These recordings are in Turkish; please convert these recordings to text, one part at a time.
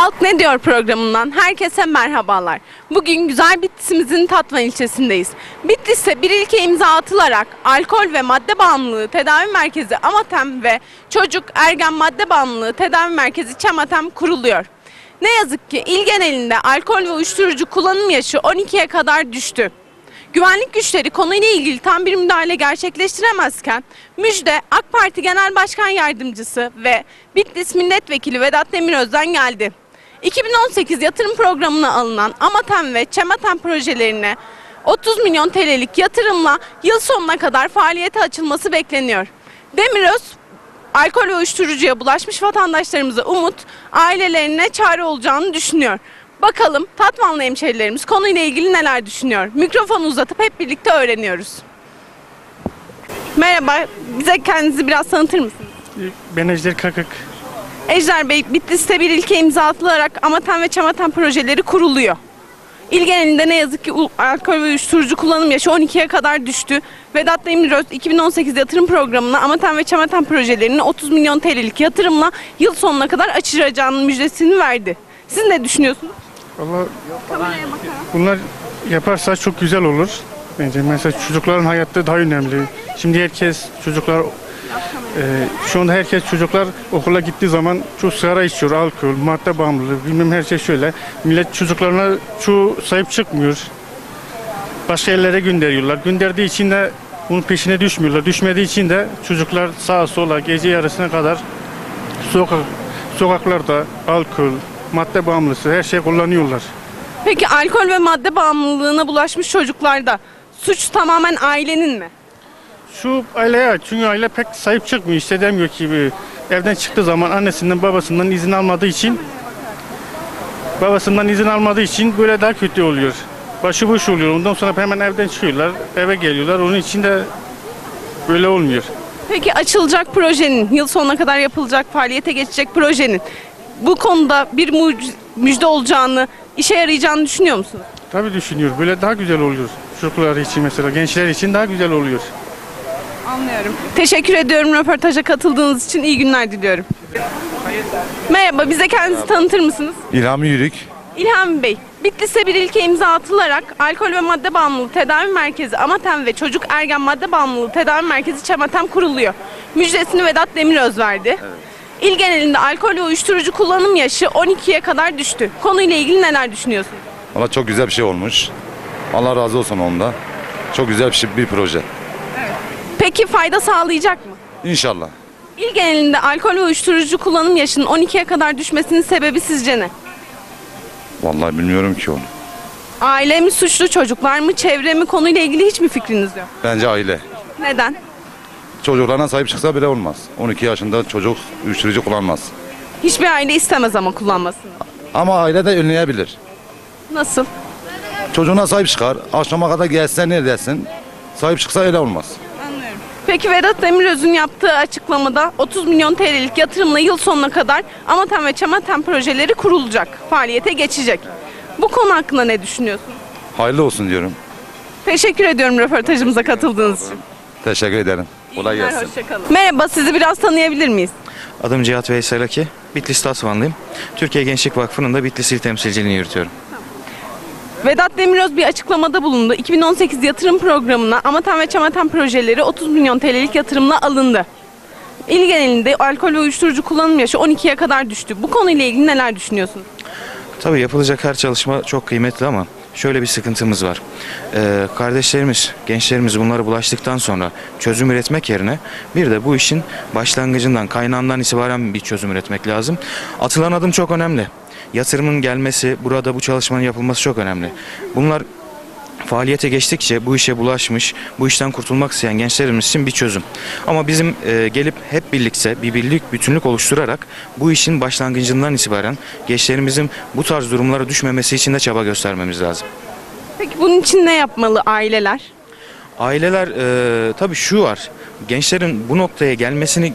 Halk Ne Diyor programından herkese merhabalar. Bugün güzel Bitlis'imizin Tatvan ilçesindeyiz. Bitlis'te bir ilke imza atılarak alkol ve madde bağımlılığı tedavi merkezi Amatem ve çocuk ergen madde bağımlılığı tedavi merkezi Çamatem kuruluyor. Ne yazık ki il genelinde alkol ve uyuşturucu kullanım yaşı 12'ye kadar düştü. Güvenlik güçleri konuyla ilgili tam bir müdahale gerçekleştiremezken müjde AK Parti Genel Başkan Yardımcısı ve Bitlis Milletvekili Vedat Demiröz'den geldi. 2018 yatırım programına alınan Amatem ve Çematem projelerine 30 milyon TL'lik yatırımla yıl sonuna kadar faaliyete açılması bekleniyor. Demiröz alkol ve uyuşturucuya bulaşmış vatandaşlarımıza umut, ailelerine çare olacağını düşünüyor. Bakalım Tatvanlı hemşehrilerimiz konuyla ilgili neler düşünüyor? Mikrofonu uzatıp hep birlikte öğreniyoruz. Merhaba, bize kendinizi biraz tanıtır mısınız? Ben Ejder Kakık. Ejder Bey, Bitlis'te bir ilke imza atılarak Amaten ve Çamaten projeleri kuruluyor. İl genelinde ne yazık ki alkol ve uyuşturucu kullanım yaşı 12'ye kadar düştü. Vedat Demiröz 2018 yatırım programına Amaten ve Çamaten projelerini 30 milyon TL'lik yatırımla yıl sonuna kadar açılacağının müjdesini verdi. Siz ne düşünüyorsunuz? Valla bunlar yaparsa çok güzel olur. Bence mesela çocukların hayatta daha önemli. Şimdi herkes çocuklar e, şu anda herkes çocuklar okula gittiği zaman çok sigara içiyor, alkol, madde bağımlılığı, bilmem her şey şöyle. Millet çocuklarına çoğu sahip çıkmıyor. Başka yerlere gönderiyorlar. Gönderdiği için de bunun peşine düşmüyorlar. Düşmediği için de çocuklar sağa sola gece yarısına kadar sokak sokaklarda alkol, madde bağımlısı her şey kullanıyorlar. Peki alkol ve madde bağımlılığına bulaşmış çocuklarda suç tamamen ailenin mi? Şu aileye çünkü aile pek sahip çıkmıyor işte demiyor ki evden çıktığı zaman annesinden babasından izin almadığı için babasından izin almadığı için böyle daha kötü oluyor. Başıboş oluyor. Ondan sonra hemen evden çıkıyorlar, eve geliyorlar. Onun için de böyle olmuyor. Peki açılacak projenin, yıl sonuna kadar yapılacak, faaliyete geçecek projenin bu konuda bir müjde olacağını, işe yarayacağını düşünüyor musunuz? Tabii düşünüyor. Böyle daha güzel oluyor. Çocuklar için mesela gençler için daha güzel oluyor. Anlıyorum. Teşekkür ediyorum röportaja katıldığınız için. iyi günler diliyorum. Merhaba, bize kendinizi tanıtır mısınız? İlham Yürük. İlham Bey, Bitlis'te bir ilke imza atılarak alkol ve madde bağımlılığı tedavi merkezi Amatem ve çocuk ergen madde bağımlılığı tedavi merkezi Çamatem kuruluyor. Müjdesini Vedat Demiröz verdi. İl genelinde alkol ve uyuşturucu kullanım yaşı 12'ye kadar düştü. Konuyla ilgili neler düşünüyorsunuz? Valla çok güzel bir şey olmuş. Allah razı olsun onda. Çok güzel bir, şey, bir proje. Peki fayda sağlayacak mı? İnşallah. İl genelinde alkol ve uyuşturucu kullanım yaşının 12'ye kadar düşmesinin sebebi sizce ne? Vallahi bilmiyorum ki onu. Aile mi suçlu, çocuklar mı, çevre mi konuyla ilgili hiç mi fikriniz yok? Bence aile. Neden? Çocuklarına sahip çıksa bile olmaz. 12 yaşında çocuk uyuşturucu kullanmaz. Hiçbir aile istemez ama kullanmasını. Ama aile de önleyebilir. Nasıl? Çocuğuna sahip çıkar. Akşama kadar gelse ne dersin? Sahip çıksa öyle olmaz. Peki Vedat Demiröz'ün yaptığı açıklamada 30 milyon TL'lik yatırımla yıl sonuna kadar Amatem ve Çamatem projeleri kurulacak, faaliyete geçecek. Bu konu hakkında ne düşünüyorsun? Hayırlı olsun diyorum. Teşekkür ediyorum röportajımıza katıldığınız için. Teşekkür ederim. Kolay gelsin. Merhaba, sizi biraz tanıyabilir miyiz? Adım Cihat Veysel Aki. Bitlis Tatvanlıyım. Türkiye Gençlik Vakfı'nın da Bitlis İl temsilciliğini yürütüyorum. Vedat Demiröz bir açıklamada bulundu. 2018 yatırım programına Amatem ve Çamatem projeleri 30 milyon TL'lik yatırımla alındı. İl genelinde alkol ve uyuşturucu kullanım yaşı 12'ye kadar düştü. Bu konuyla ilgili neler düşünüyorsunuz? Tabii yapılacak her çalışma çok kıymetli ama şöyle bir sıkıntımız var. Ee, kardeşlerimiz, gençlerimiz bunlara bulaştıktan sonra çözüm üretmek yerine bir de bu işin başlangıcından, kaynağından itibaren bir çözüm üretmek lazım. Atılan adım çok önemli. Yatırımın gelmesi, burada bu çalışmanın yapılması çok önemli. Bunlar faaliyete geçtikçe bu işe bulaşmış, bu işten kurtulmak isteyen gençlerimiz için bir çözüm. Ama bizim e, gelip hep birlikte bir birlik, bütünlük oluşturarak bu işin başlangıcından itibaren gençlerimizin bu tarz durumlara düşmemesi için de çaba göstermemiz lazım. Peki bunun için ne yapmalı aileler? Aileler e, tabii şu var, gençlerin bu noktaya gelmesini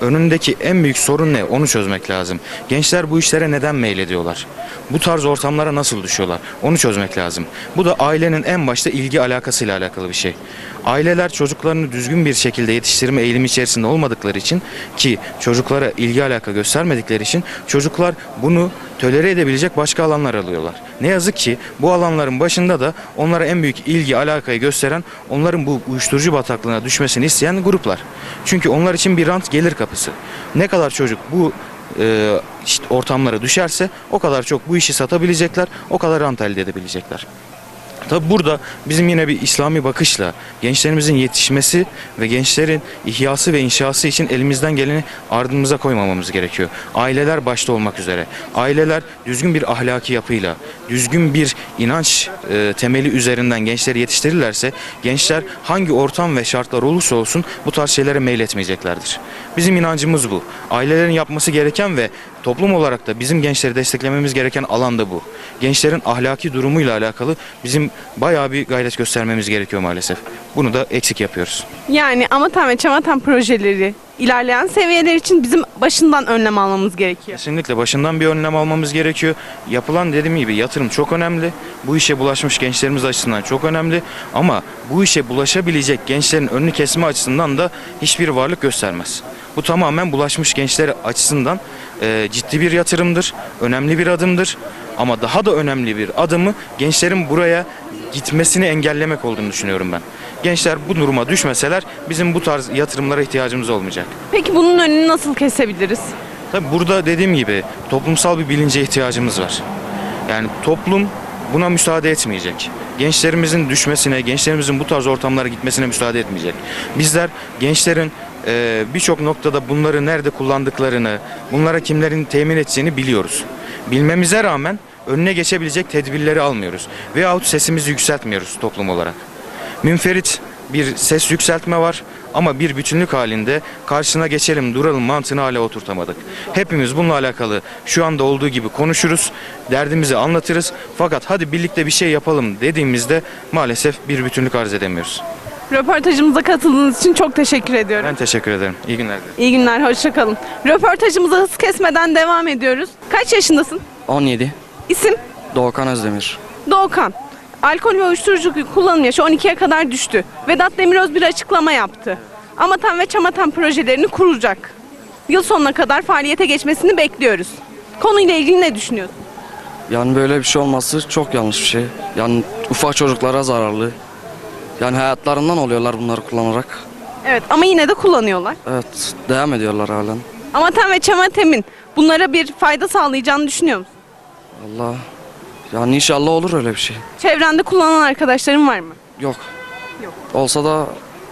önündeki en büyük sorun ne? Onu çözmek lazım. Gençler bu işlere neden meylediyorlar? Bu tarz ortamlara nasıl düşüyorlar? Onu çözmek lazım. Bu da ailenin en başta ilgi alakasıyla alakalı bir şey. Aileler çocuklarını düzgün bir şekilde yetiştirme eğilimi içerisinde olmadıkları için ki çocuklara ilgi alaka göstermedikleri için çocuklar bunu tölere edebilecek başka alanlar alıyorlar. Ne yazık ki bu alanların başında da onlara en büyük ilgi alakayı gösteren onların bu uyuşturucu bataklığına düşmesini isteyen gruplar. Çünkü onlar için bir rant gelir kapısı. Ne kadar çocuk bu e, işte ortamlara düşerse o kadar çok bu işi satabilecekler, o kadar rant elde edebilecekler. Tabi burada bizim yine bir İslami bakışla gençlerimizin yetişmesi ve gençlerin ihyası ve inşası için elimizden geleni ardımıza koymamamız gerekiyor. Aileler başta olmak üzere. Aileler düzgün bir ahlaki yapıyla, düzgün bir inanç e, temeli üzerinden gençleri yetiştirirlerse gençler hangi ortam ve şartlar olursa olsun bu tarz şeylere meyletmeyeceklerdir. Bizim inancımız bu. Ailelerin yapması gereken ve toplum olarak da bizim gençleri desteklememiz gereken alan da bu. Gençlerin ahlaki durumuyla alakalı bizim bayağı bir gayret göstermemiz gerekiyor maalesef. Bunu da eksik yapıyoruz. Yani Amatan ve Çamatan projeleri ilerleyen seviyeler için bizim başından önlem almamız gerekiyor. Kesinlikle başından bir önlem almamız gerekiyor. Yapılan dediğim gibi yatırım çok önemli. Bu işe bulaşmış gençlerimiz açısından çok önemli. Ama bu işe bulaşabilecek gençlerin önünü kesme açısından da hiçbir varlık göstermez. Bu tamamen bulaşmış gençler açısından e, ciddi bir yatırımdır, önemli bir adımdır. Ama daha da önemli bir adımı gençlerin buraya gitmesini engellemek olduğunu düşünüyorum ben. Gençler bu duruma düşmeseler bizim bu tarz yatırımlara ihtiyacımız olmayacak. Peki bunun önünü nasıl kesebiliriz? Tabii burada dediğim gibi toplumsal bir bilince ihtiyacımız var. Yani toplum buna müsaade etmeyecek. Gençlerimizin düşmesine, gençlerimizin bu tarz ortamlara gitmesine müsaade etmeyecek. Bizler gençlerin e, birçok noktada bunları nerede kullandıklarını, bunlara kimlerin temin edeceğini biliyoruz. Bilmemize rağmen önüne geçebilecek tedbirleri almıyoruz. Veyahut sesimizi yükseltmiyoruz toplum olarak. Münferit bir ses yükseltme var ama bir bütünlük halinde karşısına geçelim duralım mantığını hala oturtamadık. Hepimiz bununla alakalı şu anda olduğu gibi konuşuruz, derdimizi anlatırız fakat hadi birlikte bir şey yapalım dediğimizde maalesef bir bütünlük arz edemiyoruz. Röportajımıza katıldığınız için çok teşekkür ediyorum. Ben teşekkür ederim. İyi günler dilerim. İyi günler, hoşça kalın. Röportajımıza hız kesmeden devam ediyoruz. Kaç yaşındasın? 17. İsim? Doğukan Özdemir. Doğukan. Alkol ve uyuşturucu kullanım yaşı 12'ye kadar düştü. Vedat Demiröz bir açıklama yaptı. Amatan ve Çamatan projelerini kuracak. Yıl sonuna kadar faaliyete geçmesini bekliyoruz. Konuyla ilgili ne düşünüyorsun? Yani böyle bir şey olması çok yanlış bir şey. Yani ufak çocuklara zararlı. Yani hayatlarından oluyorlar bunları kullanarak. Evet ama yine de kullanıyorlar. Evet, devam ediyorlar halen. Amatan ve Çamatem'in bunlara bir fayda sağlayacağını düşünüyor musun? Allah. Yani inşallah olur öyle bir şey. Çevrende kullanan arkadaşların var mı? Yok. Yok. Olsa da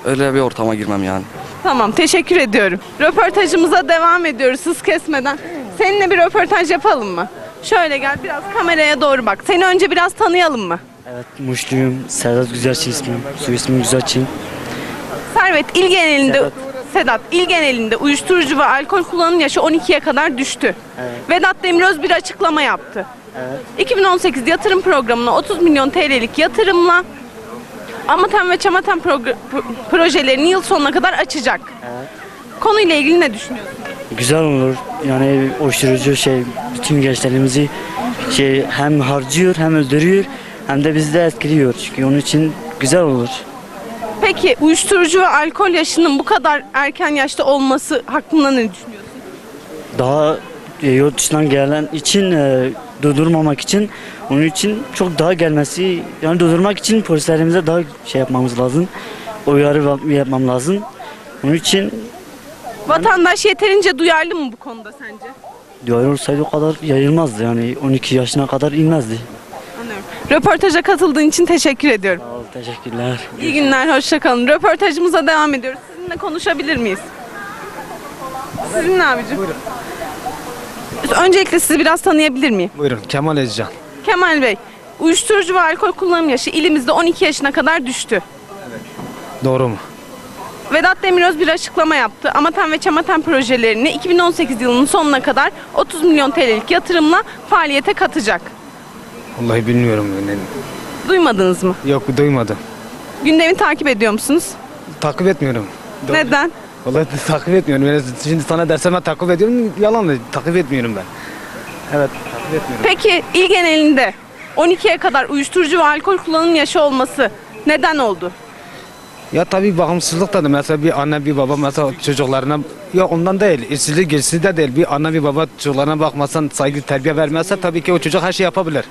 öyle bir ortama girmem yani. Tamam teşekkür ediyorum. Röportajımıza devam ediyoruz hız kesmeden. Seninle bir röportaj yapalım mı? Şöyle gel biraz kameraya doğru bak. Seni önce biraz tanıyalım mı? Evet, Muşluyum. Sedat Güzelçin ismim. Soy ismim Güzelçin. Servet il genelinde Sedat. Sedat il genelinde uyuşturucu ve alkol kullanım yaşı 12'ye kadar düştü. Vedat Demiröz bir açıklama yaptı. 2018 yatırım programına 30 milyon TL'lik yatırımla Amaten ve pro- projelerini yıl sonuna kadar açacak. Konuyla ilgili ne düşünüyorsun? Güzel olur. Yani uyuşturucu şey bütün gençlerimizi şey hem harcıyor hem öldürüyor hem de bizi de etkiliyor. Çünkü onun için güzel olur. Peki uyuşturucu ve alkol yaşının bu kadar erken yaşta olması hakkında ne düşünüyorsun? Daha e, yurt dışından gelen için e, durdurmamak için onun için çok daha gelmesi yani durdurmak için polislerimize daha şey yapmamız lazım. Uyarı yap- yapmam lazım. Onun için Vatandaş yeterince duyarlı mı bu konuda sence? duyarlı olsaydı o kadar yayılmazdı. Yani 12 yaşına kadar inmezdi. Röportaja katıldığın için teşekkür ediyorum. Sağ ol, teşekkürler. İyi günler, hoşça kalın. Röportajımıza devam ediyoruz. Sizinle konuşabilir miyiz? Sizinle abicim. Buyurun. Öncelikle sizi biraz tanıyabilir miyim? Buyurun Kemal Özcan. Kemal Bey, uyuşturucu ve alkol kullanım yaşı ilimizde 12 yaşına kadar düştü. Doğru mu? Vedat Demiröz bir açıklama yaptı. Amaten ve Çamaten projelerini 2018 yılının sonuna kadar 30 milyon TL'lik yatırımla faaliyete katacak. Vallahi bilmiyorum. Yani. Duymadınız mı? Yok duymadım. Gündemi takip ediyor musunuz? Takip etmiyorum. Doğru. Neden? Vallahi takip etmiyorum. Yani şimdi sana dersem ben takip ediyorum. Yalan da takip etmiyorum ben. Evet takip etmiyorum. Peki il genelinde 12'ye kadar uyuşturucu ve alkol kullanım yaşı olması neden oldu? Ya tabii bakımsızlık da mesela bir anne bir baba mesela çocuklarına ya ondan değil, işsizlik geçsi de değil. Bir anne bir baba çocuklarına bakmasan, saygı terbiye vermezse tabii ki o çocuk her şey yapabilir.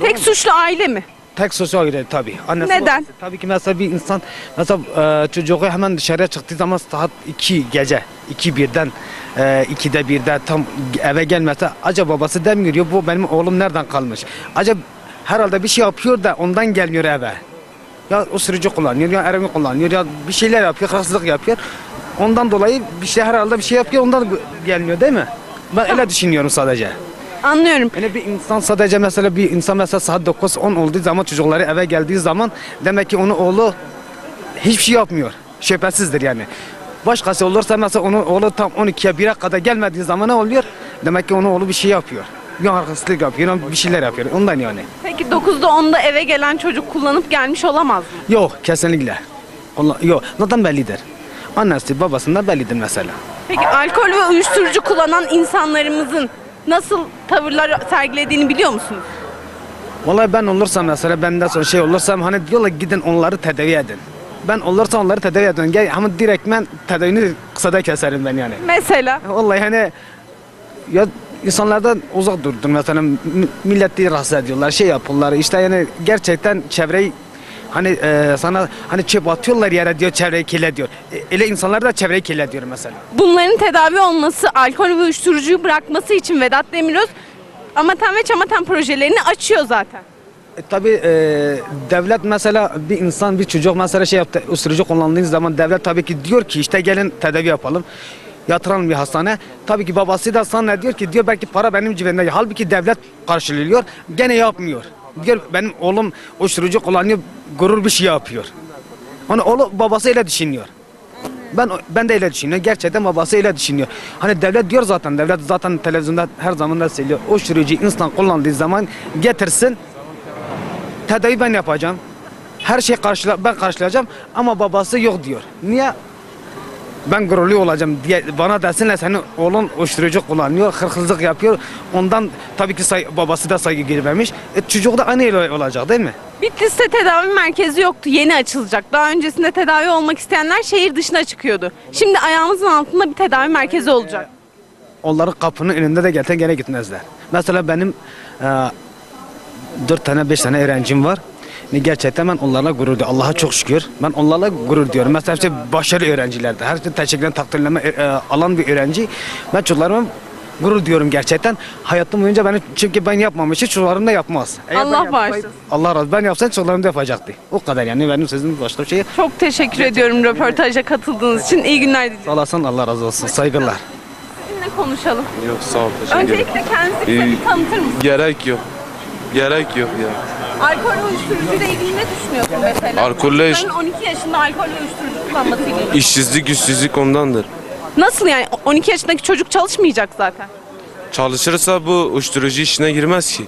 Tek suçlu aile mi? Tek sosyal aile tabii. Annesi Neden? babası. Tabii ki mesela bir insan mesela e, çocuğu hemen dışarıya çıktığı zaman saat 2 gece 2 birden e, 2'de birde tam eve gelmese acaba babası demiyor ya bu benim oğlum nereden kalmış? Acaba herhalde bir şey yapıyor da ondan gelmiyor eve. Ya o sürücü kullanıyor ya araba kullanıyor ya bir şeyler yapıyor, hırsızlık yapıyor. Ondan dolayı bir şey herhalde bir şey yapıyor ondan gelmiyor değil mi? Ben öyle düşünüyorum sadece. Anlıyorum. Yani bir insan sadece mesela bir insan mesela saat 9-10 olduğu zaman çocukları eve geldiği zaman demek ki onun oğlu hiçbir şey yapmıyor. Şüphesizdir yani. Başkası olursa mesela onun oğlu tam 12'ye 1'e kadar gelmediği zaman ne oluyor? Demek ki onun oğlu bir şey yapıyor. Ya hırsızlık yapıyor, ya bir şeyler yapıyor. Ondan yani. Peki 9'da 10'da eve gelen çocuk kullanıp gelmiş olamaz mı? Yok kesinlikle. Allah, yok. Zaten bellidir. Annesi babasından bellidir mesela. Peki alkol ve uyuşturucu kullanan insanlarımızın nasıl tavırlar sergilediğini biliyor musunuz? Vallahi ben olursam mesela benden sonra şey olursam hani diyorlar gidin onları tedavi edin. Ben olursam onları tedavi edin. Gel ama direkt ben tedavini kısada keserim ben yani. Mesela Vallahi hani ya insanlardan uzak durdun mesela milleti rahatsız ediyorlar şey yapıyorlar işte yani gerçekten çevreyi hani e, sana hani çöp atıyorlar yere diyor çevreyi kirletiyor. E, öyle insanlar da çevreyi kirletiyor mesela. bunların tedavi olması, alkol ve uyuşturucuyu bırakması için Vedat Demiröz Amaten ve Çamaten projelerini açıyor zaten. E, tabii e, devlet mesela bir insan bir çocuk mesela şey yaptı ısırıcı kullandığı zaman devlet tabii ki diyor ki işte gelin tedavi yapalım. Yatıralım bir hastane. Tabii ki babası da sana diyor ki diyor belki para benim cebimde. Halbuki devlet karşılıyor. Gene yapmıyor. Diyor benim oğlum uyuşturucu kullanıyor. Gurur bir şey yapıyor. Onu oğlu babası öyle düşünüyor. Ben ben de öyle düşünüyorum. Gerçekten babası öyle düşünüyor. Hani devlet diyor zaten devlet zaten televizyonda her zaman da söylüyor. O insan kullandığı zaman getirsin tedavi ben yapacağım. Her şey karşıla, ben karşılayacağım ama babası yok diyor. Niye? Ben gururlu olacağım diye bana desinler senin oğlun uyuşturucu kullanıyor, hırsızlık yapıyor. Ondan tabii ki say- babası da saygı girmemiş. E, çocuk da aynı öyle olacak değil mi? Bitlis'te tedavi merkezi yoktu, yeni açılacak. Daha öncesinde tedavi olmak isteyenler şehir dışına çıkıyordu. Şimdi ayağımızın altında bir tedavi merkezi olacak. Onların kapının önünde de gelten gene gitmezler. Mesela benim e, dört tane beş tane öğrencim var. Ne gerçekten ben onlarla gurur duyuyorum. Allah'a çok şükür. Ben onlarla gurur diyorum. Mesela işte başarılı öğrencilerdi. Her şey teşekkürlen takdirleme e, alan bir öğrenci. Ben çocuklarıma gurur diyorum gerçekten. Hayatım boyunca ben çünkü ben yapmamışım çocuklarım da yapmaz. Eğer ben Allah yapsaydım- bağışlasın. Allah razı Ben yapsaydım çocuklarım da yapacaktı. O kadar yani benim sözüm başka bir şey. Çok teşekkür ediyorum röportaja katıldığınız için. İyi günler diliyorum. Sağ olasın Allah razı olsun. Saygılar. Sizinle konuşalım. Yok sağ ol. Öncelikle kendinizi İyi. bir tanıtır mısınız? Gerek yok. Gerek yok ya. Alkol ve uyuşturucuyla ilgili ne düşünüyorsun mesela? Alkolle iş- Çocukların 12 yaşında alkol ve uyuşturucu kullanmasıyla ilgili. İşsizlik güçsüzlük ondandır. Nasıl yani? 12 yaşındaki çocuk çalışmayacak zaten. Çalışırsa bu uyuşturucu işine girmez ki.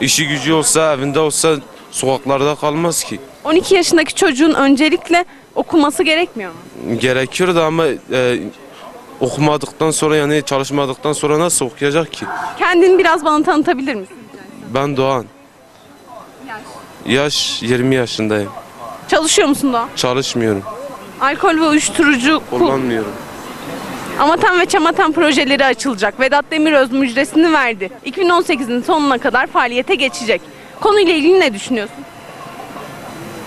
İşi gücü olsa evinde olsa sokaklarda kalmaz ki. 12 yaşındaki çocuğun öncelikle okuması gerekmiyor mu? Gerekiyor da ama e, okumadıktan sonra yani çalışmadıktan sonra nasıl okuyacak ki? Kendini biraz bana tanıtabilir misin? Ben Doğan. Yaş 20 yaşındayım. Çalışıyor musun da? Çalışmıyorum. Alkol ve uyuşturucu kul- Kullanmıyorum. Amaten ve Çamaten projeleri açılacak. Vedat Demiröz müjdesini verdi. 2018'in sonuna kadar faaliyete geçecek. Konuyla ilgili ne düşünüyorsun?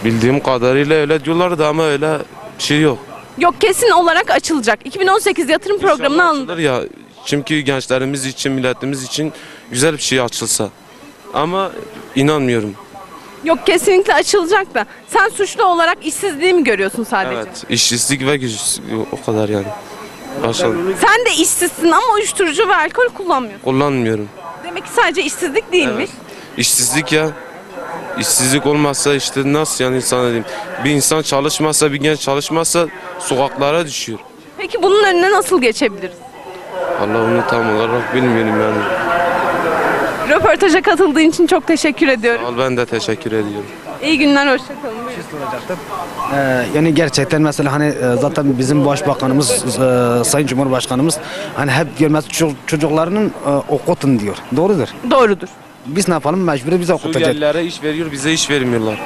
Bildiğim kadarıyla öyle diyorlar da ama öyle bir şey yok. Yok kesin olarak açılacak. 2018 yatırım programına İnşallah alındı. açılır ya. Çünkü gençlerimiz için, milletimiz için güzel bir şey açılsa. Ama inanmıyorum. Yok kesinlikle açılacak da. Sen suçlu olarak işsizliği mi görüyorsun sadece? Evet, işsizlik ve güçsüzlük o kadar yani. Başka Sen de işsizsin ama uyuşturucu ve alkol kullanmıyorsun. kullanmıyorum. Demek ki sadece işsizlik değilmiş. İşsizlik ya. İşsizlik olmazsa işte nasıl yani sana diyeyim. Bir insan çalışmazsa, bir genç çalışmazsa sokaklara düşüyor. Peki bunun önüne nasıl geçebiliriz? Allah onu tam olarak bilmiyorum yani. Röportaja katıldığın için çok teşekkür ediyorum. Al ben de teşekkür ediyorum. İyi günler, hoşçakalın. Buyurun. soracaktım. Ee, yani gerçekten mesela hani e, zaten bizim başbakanımız e, Sayın Cumhurbaşkanımız hani hep mesela ço- çocuklarının e, okutun diyor. Doğrudur. Doğrudur. Biz ne yapalım mecbur biz okutacağız. Suriyelilere iş veriyor, bize iş vermiyorlar.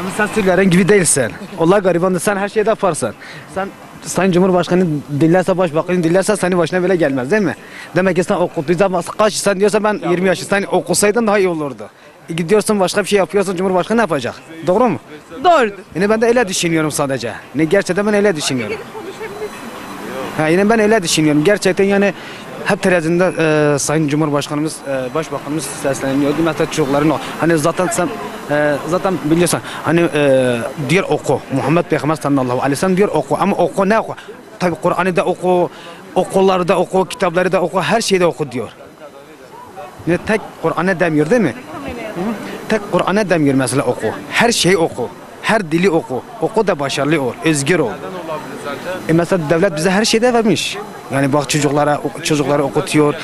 Ama sen Suriyelilerin gibi değilsin. Allah garibandır. Sen her şeyi de yaparsın. Sen Sayın Cumhurbaşkanı dinlerse, başbakanı dinlerse senin başına bile gelmez değil mi? Demek ki sen zaman kaç sen diyorsa ben 20 yaşı sen okusaydın daha iyi olurdu. E gidiyorsun başka bir şey yapıyorsun Cumhurbaşkanı ne yapacak? Doğru mu? Doğrudur. Yine ben de öyle düşünüyorum sadece. Ne gerçekten ben öyle düşünüyorum. Ha, yine ben öyle düşünüyorum. Gerçekten yani hep televizyonda e, Sayın Cumhurbaşkanımız, e, Başbakanımız sesleniyordu. Mesela çocukların o. Hani zaten sen e, zaten biliyorsun hani e, diyor oku. Muhammed Peygamber sallallahu aleyhi ve sellem diyor oku. Ama oku ne oku? Tabi Kur'an'ı da oku, okulları da oku, kitapları da oku, her şeyi de oku diyor. Ne tek Kur'an'a demiyor değil mi? Tek Kur'an'a demiyor mesela oku. Her şeyi oku. Her dili oku. Oku da başarılı ol, özgür ol. E mesela devlet bize her şeyde vermiş. Yani bak çocuklara çocukları okutuyor.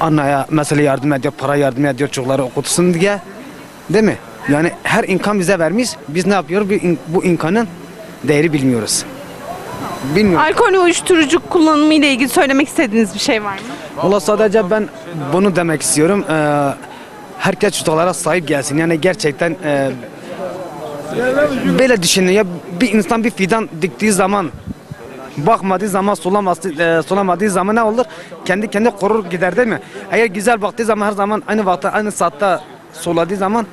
Anneye mesela yardım ediyor, para yardım ediyor çocukları okutsun diye. Değil mi? Yani her imkan bize vermiş. Biz ne yapıyoruz? Bu imkanın değeri bilmiyoruz. Bilmiyorum. Alkol ve uyuşturucu kullanımı ile ilgili söylemek istediğiniz bir şey var mı? Valla sadece ben bunu demek istiyorum. Ee, herkes çocuklara sahip gelsin. Yani gerçekten e, böyle düşünün ya bir insan bir fidan diktiği zaman bakmadığı zaman sulamazdı, e, sulamadığı zaman ne olur? Kendi kendi korur gider değil mi? Eğer güzel baktığı zaman her zaman aynı vakti aynı saatte suladığı zaman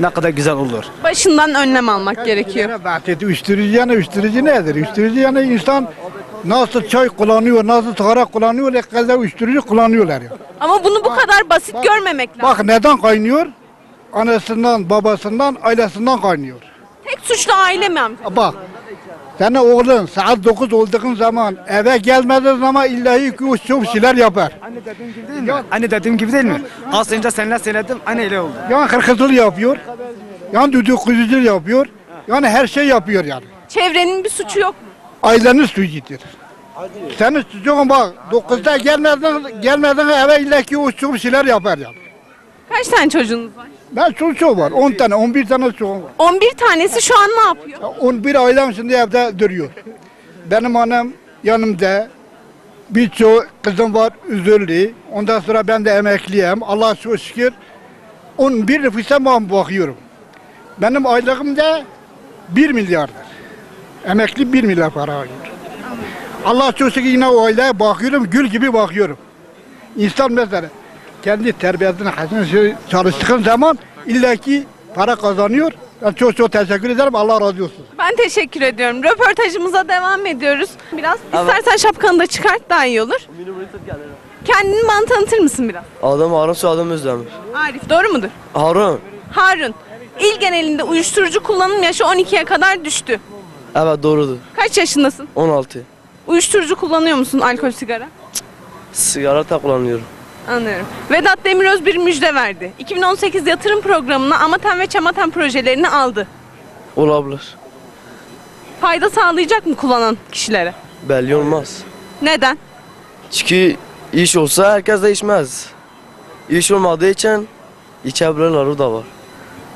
ne kadar güzel olur. Başından önlem almak gerekiyor. Bahsetti. Uyuşturucu yani uyuşturucu nedir? Uyuşturucu yani insan nasıl çay kullanıyor, nasıl sigara kullanıyor, ne kadar uyuşturucu kullanıyorlar ya. Ama bunu bu kadar basit görmemek lazım. Bak neden kaynıyor? Anasından, babasından, ailesinden kaynıyor. Suçlu aile mi amca? Bak, senin oğlun saat 9 olduğun zaman eve gelmediği zaman illahi üç çok şeyler yapar. Anne dediğim gibi değil mi? Anne dediğim gibi değil mi? Az önce seninle söyledim. Aynı öyle oldu. Yani hırkızlık yapıyor, yani düdük kuzucul yapıyor, yani her şey yapıyor yani. Çevrenin bir suçu yok mu? Ailenin sucudur. Senin çocuğun bak 9'da gelmedin, gelmedin eve illaki o çok şeyler yapar yani. Kaç tane çocuğunuz var? Ben çocuğum var 10 tane 11 tane çocuğum var. 11 tanesi şu an ne yapıyor? 11 ailem şimdi evde duruyor. Benim annem yanımda. Birçok kızım var üzüldü. Ondan sonra ben de emekliyim. Allah çok şükür. 11 nüfusa bakıyorum. Benim aylığım da 1 milyardır. Emekli 1 milyar para alıyor. Allah çok şükür yine o aileye bakıyorum. Gül gibi bakıyorum. İnsan mesela kendi terbiyesine hasen çalıştığın zaman illaki para kazanıyor. Ben çok çok teşekkür ederim. Allah razı olsun. Ben teşekkür ediyorum. Röportajımıza devam ediyoruz. Biraz istersen şapkanı da çıkart daha iyi olur. Kendini bana tanıtır mısın biraz? Adam Harun soyadım Özdemir. Arif doğru mudur? Harun. Harun. İl genelinde uyuşturucu kullanım yaşı 12'ye kadar düştü. Evet doğrudur. Kaç yaşındasın? 16. Uyuşturucu kullanıyor musun? Alkol, sigara? Sigara da kullanıyorum. Anlıyorum. Vedat Demiröz bir müjde verdi. 2018 yatırım programına Amaten ve Çamaten projelerini aldı. Olabilir. Fayda sağlayacak mı kullanan kişilere? Belli olmaz. Neden? Çünkü iş olsa herkes de içmez. İş olmadığı için içebilirler o da var.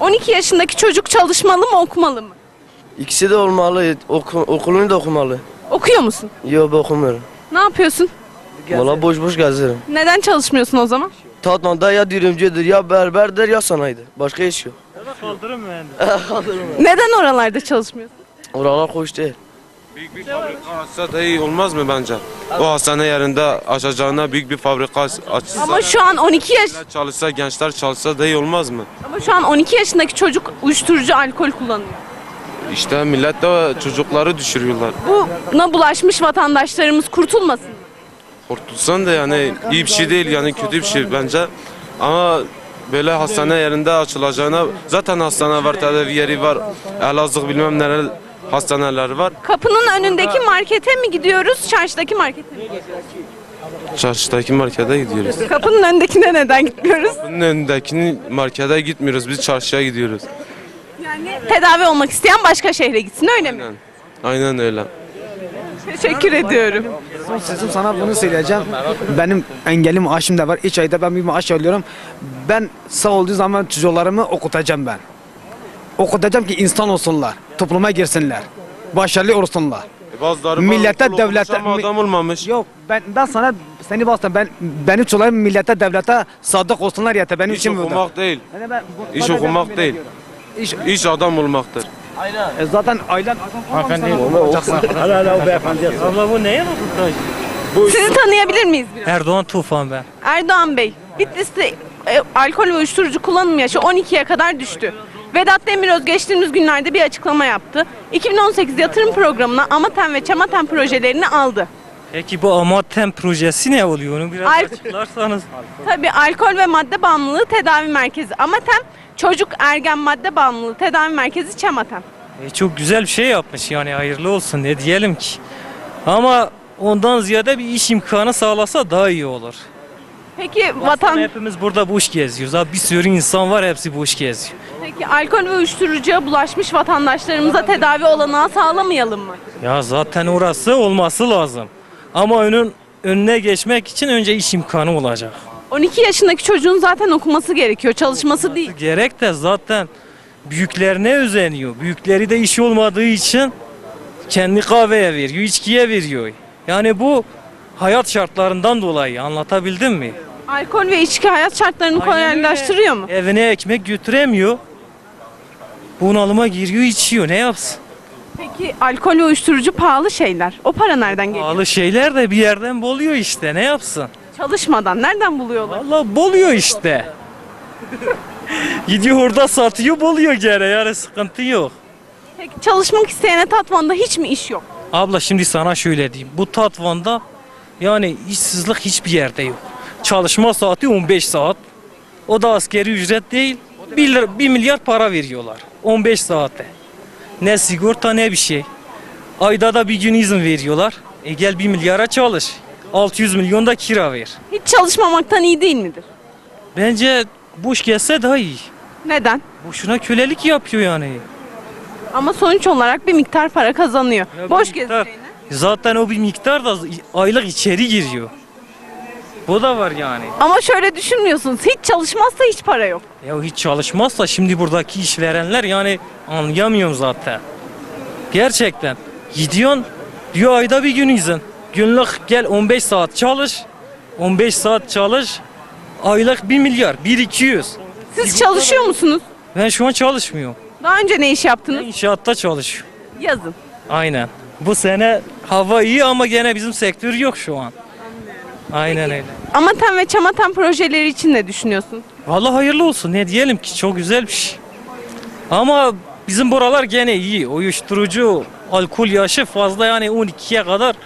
12 yaşındaki çocuk çalışmalı mı okumalı mı? İkisi de olmalı. Oku, okulunu da okumalı. Okuyor musun? Yok ben okumuyorum. Ne yapıyorsun? Valla boş boş gezerim. Neden çalışmıyorsun o zaman? Tatmanda ya dürümcüdür ya berberdir ya sanayidir. Başka iş yok. Neden oralarda çalışmıyorsun? Oralar hoş değil. Büyük bir fabrika açsa da iyi olmaz mı bence? O hastane yerinde açacağına büyük bir fabrika açsa. Ama şu an 12 yaş Çalışsa gençler çalışsa da iyi olmaz mı? ama şu an 12 yaşındaki çocuk uyuşturucu alkol kullanıyor. İşte millet de çocukları düşürüyorlar. Buna bulaşmış vatandaşlarımız kurtulmasın. Kurtulsan da yani iyi bir şey değil yani kötü bir şey bence. Ama böyle hastane yerinde açılacağına zaten hastane var, tedavi yeri var. Elazığ bilmem neler hastaneler var. Kapının önündeki markete mi gidiyoruz, çarşıdaki markete mi? Çarşıdaki markete gidiyoruz. Kapının önündekine neden gitmiyoruz? Bunun önündeki markete gitmiyoruz. Biz çarşıya gidiyoruz. Yani tedavi olmak isteyen başka şehre gitsin öyle mi? Aynen öyle. Teşekkür ediyorum. Son sözüm sana bunu söyleyeceğim. Benim engelim maaşım da var. İç ayda ben bir maaş alıyorum. Ben sağ olduğu zaman çocuklarımı okutacağım ben. Okutacağım ki insan olsunlar. Topluma girsinler. Başarılı olsunlar. E bazıları Millete, devlete- ama adam olmamış. Yok ben, ben sana seni bastım. Ben benim çocuklarım millete devlete sadık olsunlar yeter. Benim İş için bu okumak değil. Yani ben bu- İş okumak değil. İş, İş adam olmaktır. E, zaten ailen Hanımefendi Abla bu neye röportaj? Sizi tanıyabilir miyiz biraz? Erdoğan Tufan ben. Erdoğan Bey, Bitlis'te e, alkol ve uyuşturucu kullanım yaşı 12'ye kadar düştü. Vedat Demiröz geçtiğimiz günlerde bir açıklama yaptı. 2018 yatırım programına Amaten ve Çamaten projelerini aldı. Peki bu Amatem projesi ne oluyor? Onu biraz Al- açıklarsanız. Tabii alkol ve madde bağımlılığı tedavi merkezi Amatem, çocuk ergen madde bağımlılığı tedavi merkezi Çamaten. E, çok güzel bir şey yapmış yani hayırlı olsun ne diyelim ki. Ama ondan ziyade bir iş imkanı sağlasa daha iyi olur. Peki Vatan... vatan Hepimiz burada boş geziyoruz. Abi bir sürü insan var hepsi boş geziyor. Peki alkol ve uyuşturucuya bulaşmış vatandaşlarımıza tedavi olanağı sağlamayalım mı? Ya zaten orası olması lazım. Ama önün önüne geçmek için önce iş imkanı olacak. 12 yaşındaki çocuğun zaten okuması gerekiyor, çalışması değil. Gerek de zaten büyüklerine özeniyor. Büyükleri de iş olmadığı için kendi kahveye veriyor, içkiye veriyor. Yani bu hayat şartlarından dolayı anlatabildim mi? Alkol ve içki hayat şartlarını Aynen öyle. kolaylaştırıyor mu? Evine ekmek götüremiyor. Bunalıma giriyor, içiyor. Ne yapsın? Peki alkol ve uyuşturucu pahalı şeyler. O para nereden geliyor? Pahalı şeyler de bir yerden buluyor işte. Ne yapsın? Çalışmadan nereden buluyorlar? Vallahi buluyor işte. Gidiyor orada satıyor, buluyor gene. Yani sıkıntı yok. Peki çalışmak isteyene Tatvan'da hiç mi iş yok? Abla şimdi sana şöyle diyeyim. Bu Tatvan'da yani işsizlik hiçbir yerde yok. Çalışma saati 15 saat. O da askeri ücret değil. 1, lira, 1 milyar para veriyorlar. 15 saate. Ne sigorta ne bir şey. Ayda da bir gün izin veriyorlar. E gel 1 milyara çalış. 600 milyon da kira ver. Hiç çalışmamaktan iyi değil midir? Bence boş gelse daha iyi. Neden? Boşuna kölelik yapıyor yani. Ama sonuç olarak bir miktar para kazanıyor. Ya Boş miktar- gezeceğine. Zaten o bir miktar da aylık içeri giriyor. Bu da var yani. Ama şöyle düşünmüyorsunuz. Hiç çalışmazsa hiç para yok. Ya hiç çalışmazsa şimdi buradaki işverenler yani anlayamıyorum zaten. Gerçekten. Gidiyorsun diyor ayda bir gün izin. Günlük gel 15 saat çalış. 15 saat çalış. Aylık 1 milyar, 1 200. Siz çalışıyor musunuz? Ben şu an çalışmıyorum. Daha önce ne iş Ben yaptınız? inşaatta çalışıyorum. Yazın. Aynen. Bu sene hava iyi ama gene bizim sektör yok şu an. Aynen öyle. Amaten ve Çamaten projeleri için ne düşünüyorsunuz? Vallahi hayırlı olsun. Ne diyelim ki çok güzel bir şey. Ama bizim buralar gene iyi. Uyuşturucu, alkol yaşı fazla yani 12'ye kadar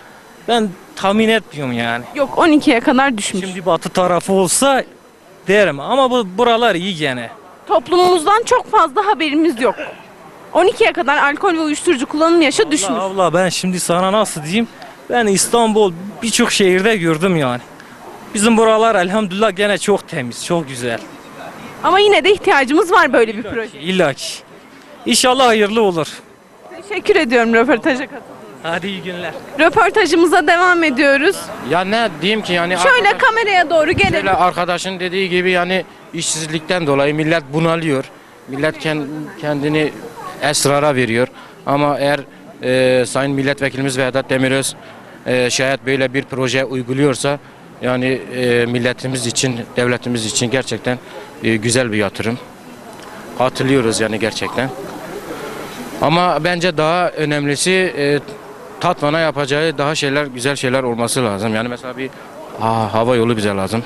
ben tahmin etmiyorum yani. Yok 12'ye kadar düşmüş. Şimdi batı tarafı olsa derim ama bu buralar iyi gene. Toplumumuzdan çok fazla haberimiz yok. 12'ye kadar alkol ve uyuşturucu kullanım yaşı düşmüş. Allah Allah ben şimdi sana nasıl diyeyim? Ben İstanbul birçok şehirde gördüm yani. Bizim buralar elhamdülillah gene çok temiz, çok güzel. Ama yine de ihtiyacımız var böyle bir proje. İlla ki. İnşallah hayırlı olur. Teşekkür ediyorum röportaja katıldığınız Hadi iyi günler. Röportajımıza devam ediyoruz. Ya ne diyeyim ki yani Şöyle arkadaş- kameraya doğru gelelim. şöyle arkadaşın dediği gibi yani işsizlikten dolayı millet bunalıyor. Millet ken- kendini esrara veriyor. Ama eğer e, Sayın Milletvekilimiz Vedat Demiröz e, şayet böyle bir proje uyguluyorsa yani e, milletimiz için, devletimiz için gerçekten e, güzel bir yatırım. Hatırlıyoruz yani gerçekten. Ama bence daha önemlisi e, Tatvan'a yapacağı daha şeyler, güzel şeyler olması lazım. Yani mesela bir ha, hava yolu bize lazım.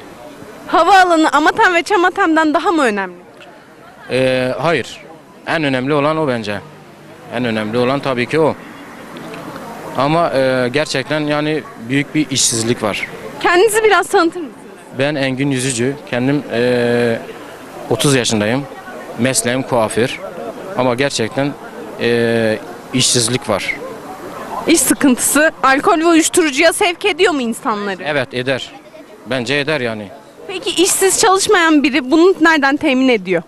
Havaalanı Amaten ve Çamaten'den daha mı önemli? E, hayır. En önemli olan o bence. En önemli olan tabii ki o. Ama e, gerçekten yani büyük bir işsizlik var. Kendinizi biraz tanıtır mısınız? Ben Engin Yüzücü. Kendim e, 30 yaşındayım. Mesleğim kuaför. Ama gerçekten e, işsizlik var. İş sıkıntısı alkol ve uyuşturucuya sevk ediyor mu insanları? Evet eder. Bence eder yani. Peki işsiz çalışmayan biri bunu nereden temin ediyor?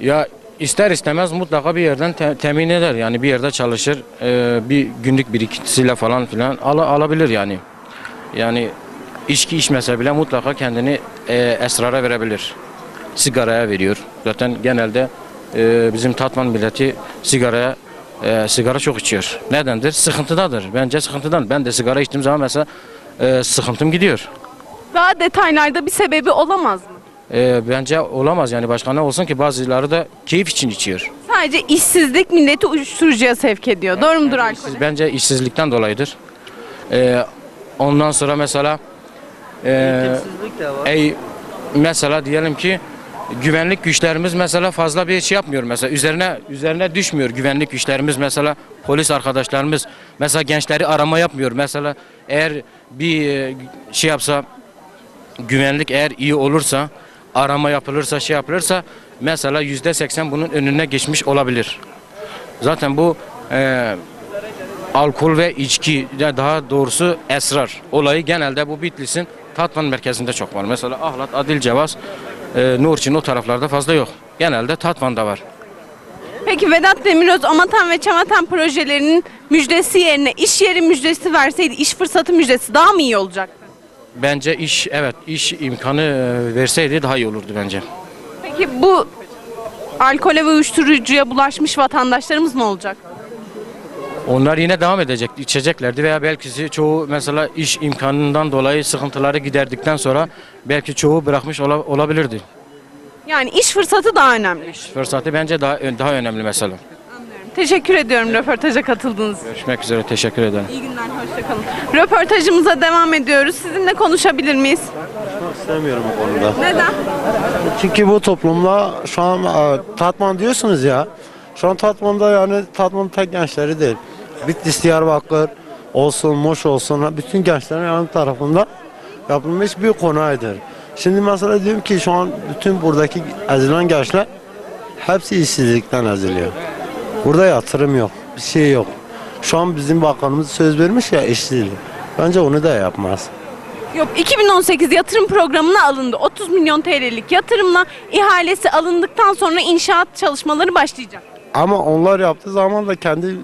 Ya ister istemez mutlaka bir yerden te- temin eder. Yani bir yerde çalışır. e, bir günlük birikintisiyle falan filan ala- alabilir yani. Yani içki içmese bile mutlaka kendini e, esrara verebilir. Sigaraya veriyor. Zaten genelde e, bizim Tatvan milleti sigaraya e, sigara çok içiyor. Nedendir? Sıkıntıdadır. Bence sıkıntıdan. Ben de sigara içtiğim zaman mesela e, sıkıntım gidiyor. Daha detaylarda bir sebebi olamaz mı? e, bence olamaz yani başka ne olsun ki bazıları da keyif için içiyor. Sadece işsizlik milleti uyuşturucuya sevk ediyor. Doğru mudur alkol? İşsiz- Bence işsizlikten dolayıdır. E, ondan sonra mesela e, ey, mesela diyelim ki güvenlik güçlerimiz mesela fazla bir şey yapmıyor mesela üzerine üzerine düşmüyor güvenlik güçlerimiz mesela polis arkadaşlarımız mesela gençleri arama yapmıyor mesela eğer bir e, şey yapsa güvenlik eğer iyi olursa arama yapılırsa şey yapılırsa mesela yüzde seksen bunun önüne geçmiş olabilir. Zaten bu e, alkol ve içki daha doğrusu esrar olayı genelde bu Bitlis'in Tatvan merkezinde çok var. Mesela Ahlat, Adil Cevaz, e, Nurçin o taraflarda fazla yok. Genelde Tatvan'da var. Peki Vedat Demiröz Amatan ve Çamatan projelerinin müjdesi yerine iş yeri müjdesi verseydi, iş fırsatı müjdesi daha mı iyi olacaktı? Bence iş evet iş imkanı e, verseydi daha iyi olurdu bence. Peki bu alkole ve uyuşturucuya bulaşmış vatandaşlarımız ne olacak? Onlar yine devam edecek, içeceklerdi veya belki çoğu mesela iş imkanından dolayı sıkıntıları giderdikten sonra belki çoğu bırakmış ola- olabilirdi. Yani iş fırsatı daha önemli. Fırsatı bence daha daha önemli mesela. Teşekkür ediyorum röportaja katıldığınız için. Görüşmek üzere, teşekkür ederim. İyi günler, hoşçakalın. Röportajımıza devam ediyoruz. Sizinle konuşabilir miyiz? İstemiyorum o konuda. Neden? Çünkü bu toplumda şu an Tatman diyorsunuz ya. Şu an Tatman'da yani Tatman tek gençleri değil. Bitlis, Diyarbakır olsun, Moş olsun bütün gençlerin yanı tarafında yapılmış bir konaydır. Şimdi mesela diyorum ki şu an bütün buradaki ezilen gençler hepsi işsizlikten eziliyor. Burada yatırım yok, bir şey yok. Şu an bizim bakanımız söz vermiş ya işsizlik. Bence onu da yapmaz. Yok 2018 yatırım programına alındı. 30 milyon TL'lik yatırımla ihalesi alındıktan sonra inşaat çalışmaları başlayacak. Ama onlar yaptığı zaman da kendi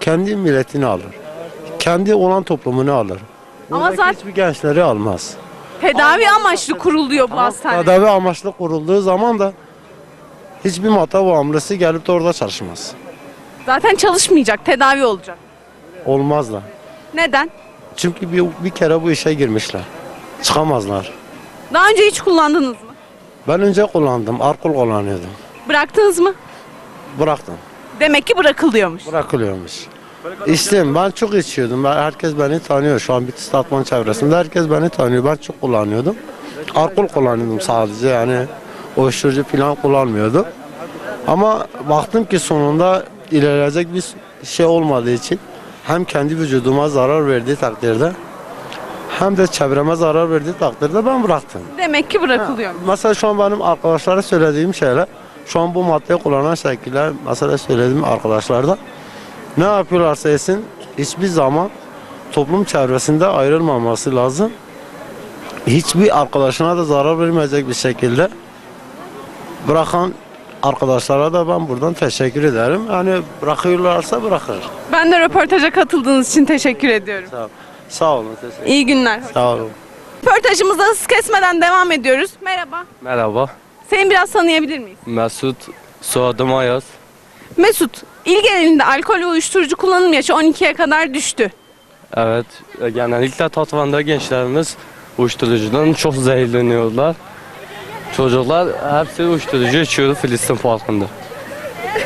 kendi milletini alır. Kendi olan toplumunu alır. Ama Buradaki zaten hiçbir gençleri almaz. tedavi amaçlı kuruluyor bu hastane. Tedavi amaçlı kurulduğu zaman da hiçbir mata bağımlısı gelip de orada çalışmaz. Zaten çalışmayacak, tedavi olacak. Olmaz da. Neden? Çünkü bir, bir kere bu işe girmişler. Çıkamazlar. Daha önce hiç kullandınız mı? Ben önce kullandım. Alkol kullanıyordum. Bıraktınız mı? Bıraktım. Demek ki bırakılıyormuş. Bırakılıyormuş. İçtim. Ben çok içiyordum. Ben, herkes beni tanıyor. Şu an Bitlis Tatman çevresinde herkes beni tanıyor. Ben çok kullanıyordum. Alkol kullanıyordum sadece yani. Uyuşturucu falan kullanmıyordum. Ama baktım ki sonunda ilerleyecek bir şey olmadığı için hem kendi vücuduma zarar verdiği takdirde hem de çevreme zarar verdiği takdirde ben bıraktım. Demek ki bırakılıyor. Mesela şu an benim arkadaşlara söylediğim şeyler, şu an bu maddeyi kullanan şekiller, mesela söylediğim arkadaşlarda ne yapıyorlarsa etsin hiçbir zaman toplum çevresinde ayrılmaması lazım. Hiçbir arkadaşına da zarar vermeyecek bir şekilde bırakan arkadaşlara da ben buradan teşekkür ederim. Yani bırakıyorlarsa bırakır. Ben de röportaja katıldığınız için teşekkür ediyorum. Sağ, sağ olun. Teşekkür İyi günler. Sağ olun. Röportajımıza hız kesmeden devam ediyoruz. Merhaba. Merhaba, Seni biraz tanıyabilir miyiz? Mesut Soğadım Ayaz. Mesut, il genelinde alkol ve uyuşturucu kullanım yaşı 12'ye kadar düştü. Evet, e, genellikle Tatvan'da gençlerimiz uyuşturucudan çok zehirleniyorlar. Çocuklar hepsi uyuşturucu içiyor Filistin Parkı'nda.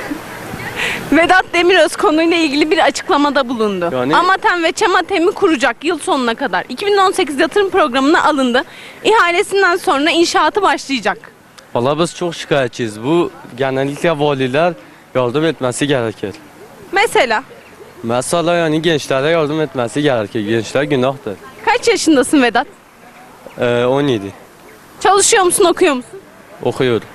Vedat Demiröz konuyla ilgili bir açıklamada bulundu. Yani- Amatem ve Çematem'i kuracak yıl sonuna kadar. 2018 yatırım programına alındı. İhalesinden sonra inşaatı başlayacak. Valla biz çok şikayetçiyiz. Bu genellikle valiler yardım etmesi gerekir. Mesela Mesela yani gençlere yardım etmesi gerekir. Gençler günahtır. kaç yaşındasın Vedat? Ee, 17. Çalışıyor musun, okuyor musun? Okuyorum.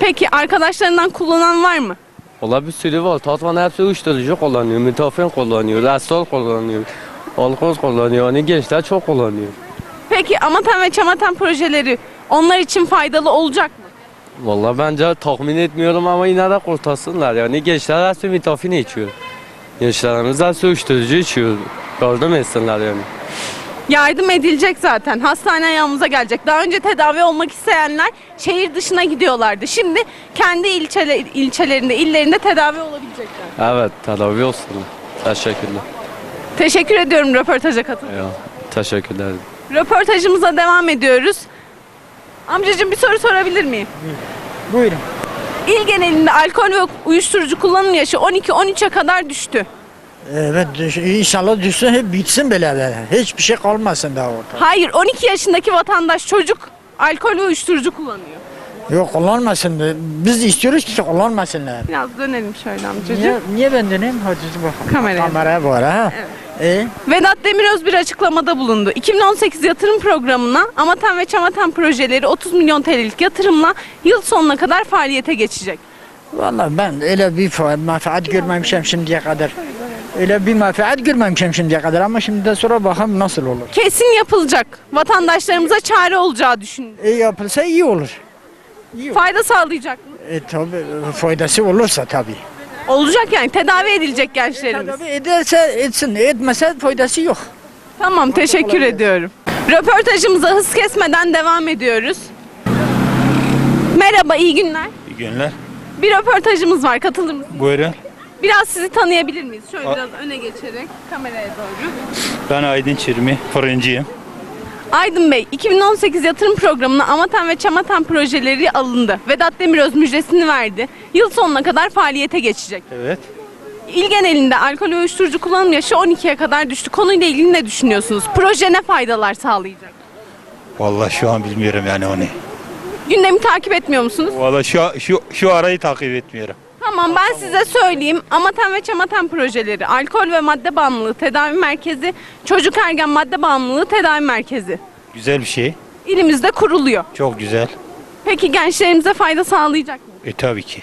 Peki arkadaşlarından kullanan var mı? Valla bir sürü var. Tatvan hepsi uyuşturucu kullanıyor. Mütafen kullanıyor. Esol kullanıyor. Alkol kullanıyor. Yani gençler çok kullanıyor. Peki Amatem ve Çematem projeleri onlar için faydalı olacak mı? Vallahi bence tahmin etmiyorum ama yine de kurtarsınlar. Yani gençler hepsi mitafin içiyor. Gençlerimiz hepsi uyuşturucu içiyor. Yardım etsinler yani. Yardım edilecek zaten. Hastane ayağımıza gelecek. Daha önce tedavi olmak isteyenler şehir dışına gidiyorlardı. Şimdi kendi ilçeler, ilçelerinde, illerinde tedavi olabilecekler. Evet, tedavi olsun. Teşekkürler. Teşekkür ediyorum röportaja katıldığınız Ya, teşekkürler. Röportajımıza devam ediyoruz. Amcacığım bir soru sorabilir miyim? Buyurun. İl genelinde alkol ve uyuşturucu kullanım yaşı 12-13'e kadar düştü. Evet düş- inşallah düşsün hep bitsin böyle böyle. Hiçbir şey kalmasın daha ortada. Hayır 12 yaşındaki vatandaş çocuk alkol ve uyuşturucu kullanıyor. Yok kullanmasın. Biz istiyoruz ki kullanmasınlar. Biraz dönelim şöyle amcacığım. Niye, niye ben döneyim? Hadi bakalım. Kameraya. Kameraya bu ara ha. Evet. Vedat Demiröz bir açıklamada bulundu. 2018 yatırım programına Amaten ve Çamaten projeleri 30 milyon TL'lik yatırımla yıl sonuna kadar faaliyete geçecek. Vallahi ben öyle bir fa- menfaat görmemişim şimdiye kadar. Öyle bir menfaat görmemişim şimdiye kadar ama şimdi de sonra bakalım nasıl olur. Kesin yapılacak. Vatandaşlarımıza çare olacağı düşünülüyor. İyi yapılsa iyi olur. Fayda sağlayacak mı? E tabi faydası olursa tabi. Olacak yani tedavi edilecek gençlerimiz. Tedavi ederse etsin, etmese faydası yok. Tamam teşekkür ediyorum. Röportajımıza hız kesmeden devam ediyoruz. Merhaba iyi günler. İyi günler. Bir röportajımız var katılır mısınız? Buyurun. Biraz sizi tanıyabilir miyiz? Şöyle A- biraz öne geçerek kameraya doğru. Ben Aydın Çirmi, fırıncıyım. Aydın Bey, 2018 yatırım programına Amaten ve Çamaten projeleri alındı. Vedat Demiröz müjdesini verdi. Yıl sonuna kadar faaliyete geçecek. Evet. İl genelinde alkol ve uyuşturucu kullanım yaşı 12'ye kadar düştü. Konuyla ilgili ne düşünüyorsunuz? Proje ne faydalar sağlayacak? Vallahi şu an bilmiyorum yani onu. Gündemi takip etmiyor musunuz? Vallahi şu şu şu arayı takip etmiyorum. Tamam ben size söyleyeyim. Amaten ve Çamaten projeleri, alkol ve madde bağımlılığı tedavi merkezi, çocuk ergen madde bağımlılığı tedavi merkezi. Güzel bir şey. İlimizde kuruluyor. Çok güzel. Peki gençlerimize fayda sağlayacak mı? E tabii ki.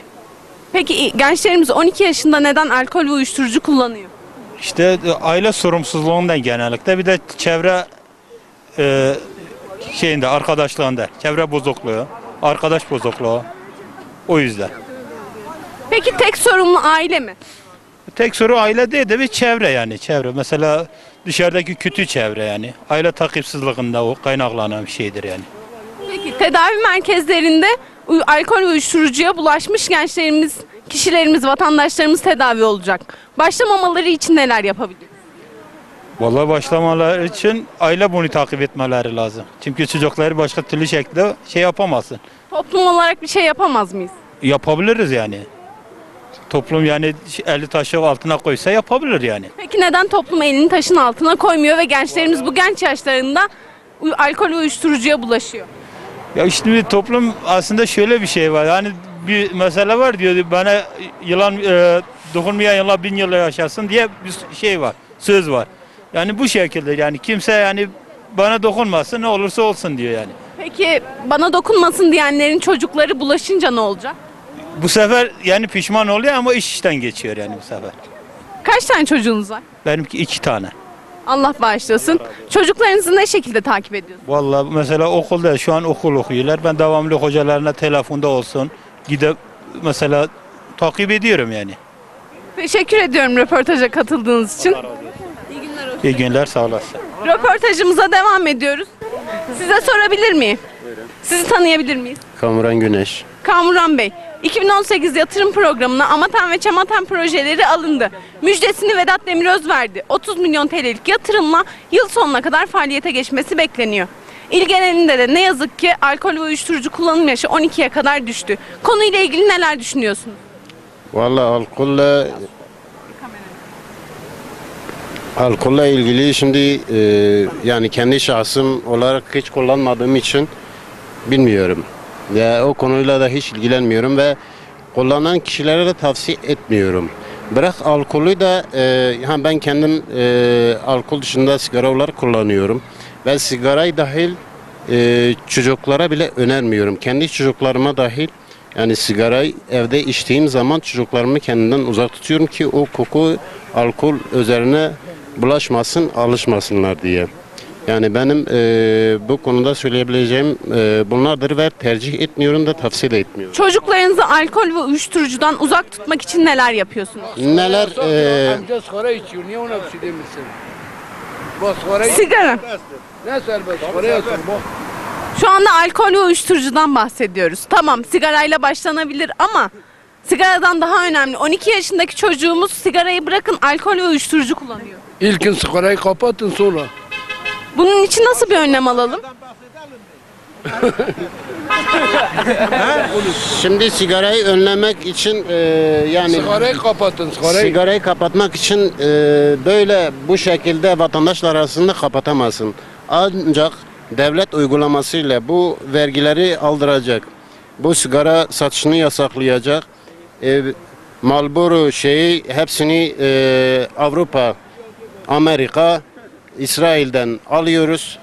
Peki gençlerimiz 12 yaşında neden alkol ve uyuşturucu kullanıyor? İşte e, aile sorumsuzluğundan genellikle bir de çevre e, şeyinde arkadaşlığında çevre bozukluğu, arkadaş bozukluğu. O yüzden. Peki tek sorumlu aile mi? Tek soru aile değil de bir çevre yani çevre. Mesela dışarıdaki kötü çevre yani. Aile takipsizliğinde o kaynaklanan bir şeydir yani. Peki tedavi merkezlerinde uy- alkol ve uyuşturucuya bulaşmış gençlerimiz, kişilerimiz, vatandaşlarımız tedavi olacak. Başlamamaları için neler yapabilir? Vallahi başlamalar için aile bunu takip etmeleri lazım. Çünkü çocukları başka türlü şekilde şey yapamazsın. Toplum olarak bir şey yapamaz mıyız? Yapabiliriz yani. Toplum yani eli taşı altına koysa yapabilir yani. Peki neden toplum elini taşın altına koymuyor ve gençlerimiz bu genç yaşlarında uy- alkol ve uyuşturucuya bulaşıyor? Ya işte bir toplum aslında şöyle bir şey var. Yani bir mesele var diyor bana yılan e, dokunmayan yılan bin yıl yaşasın diye bir şey var. Söz var. Yani bu şekilde yani kimse yani bana dokunmasın ne olursa olsun diyor yani. Peki bana dokunmasın diyenlerin çocukları bulaşınca ne olacak? Bu sefer yani pişman oluyor ama iş işten geçiyor yani bu sefer. Kaç tane çocuğunuz var? Benimki iki tane. Allah bağışlasın. Çocuklarınızı ne şekilde takip ediyorsunuz? Vallahi mesela okulda şu an okul okuyorlar. Ben devamlı hocalarına telefonda olsun gidip mesela takip ediyorum yani. Teşekkür ediyorum röportaja katıldığınız için. İyi günler sağ olasın. Röportajımıza devam ediyoruz. Size sorabilir miyim? Sizi tanıyabilir miyiz? Kamuran Güneş. Kamuran Bey, 2018 yatırım programına Amaten ve Çamaten projeleri alındı. Müjdesini Vedat Demiröz verdi. 30 milyon TL'lik yatırımla yıl sonuna kadar faaliyete geçmesi bekleniyor. İl genelinde de ne yazık ki alkol ve uyuşturucu kullanım yaşı 12'ye kadar düştü. Konuyla ilgili neler düşünüyorsunuz? Vallahi alkolle alkolle ilgili şimdi e, yani kendi şahsım olarak hiç kullanmadığım için bilmiyorum. Ya o konuyla da hiç ilgilenmiyorum ve kullanan kişilere de tavsiye etmiyorum. Bırak alkolü de e, ben kendim e, alkol dışında sigaralar kullanıyorum ve sigarayı dahil e, çocuklara bile önermiyorum. Kendi çocuklarıma dahil yani sigarayı evde içtiğim zaman çocuklarımı kendimden uzak tutuyorum ki o koku alkol üzerine bulaşmasın, alışmasınlar diye. Yani benim e, bu konuda söyleyebileceğim e, bunlardır ve tercih etmiyorum da tavsiye de etmiyorum. Çocuklarınızı alkol ve uyuşturucudan uzak tutmak için neler yapıyorsunuz? Neler e, Amca sigara içiyor. Niye ona bir şey demişsin? Bak sigara Sigara. Ne serbest? Sigara sor bak. Şu anda alkol ve uyuşturucudan bahsediyoruz. Tamam sigarayla başlanabilir ama sigaradan daha önemli. 12 yaşındaki çocuğumuz sigarayı bırakın alkol ve uyuşturucu kullanıyor. İlkin sigarayı kapatın sonra. Bunun için nasıl bir önlem alalım? Şimdi sigarayı önlemek için e, yani Sigarayı kapatın, sigarayı. sigarayı kapatmak için e, böyle bu şekilde vatandaşlar arasında kapatamazsın. Ancak devlet uygulamasıyla bu vergileri aldıracak. Bu sigara satışını yasaklayacak. E, Marlboro şeyi hepsini e, Avrupa, Amerika, İsrail'den alıyoruz.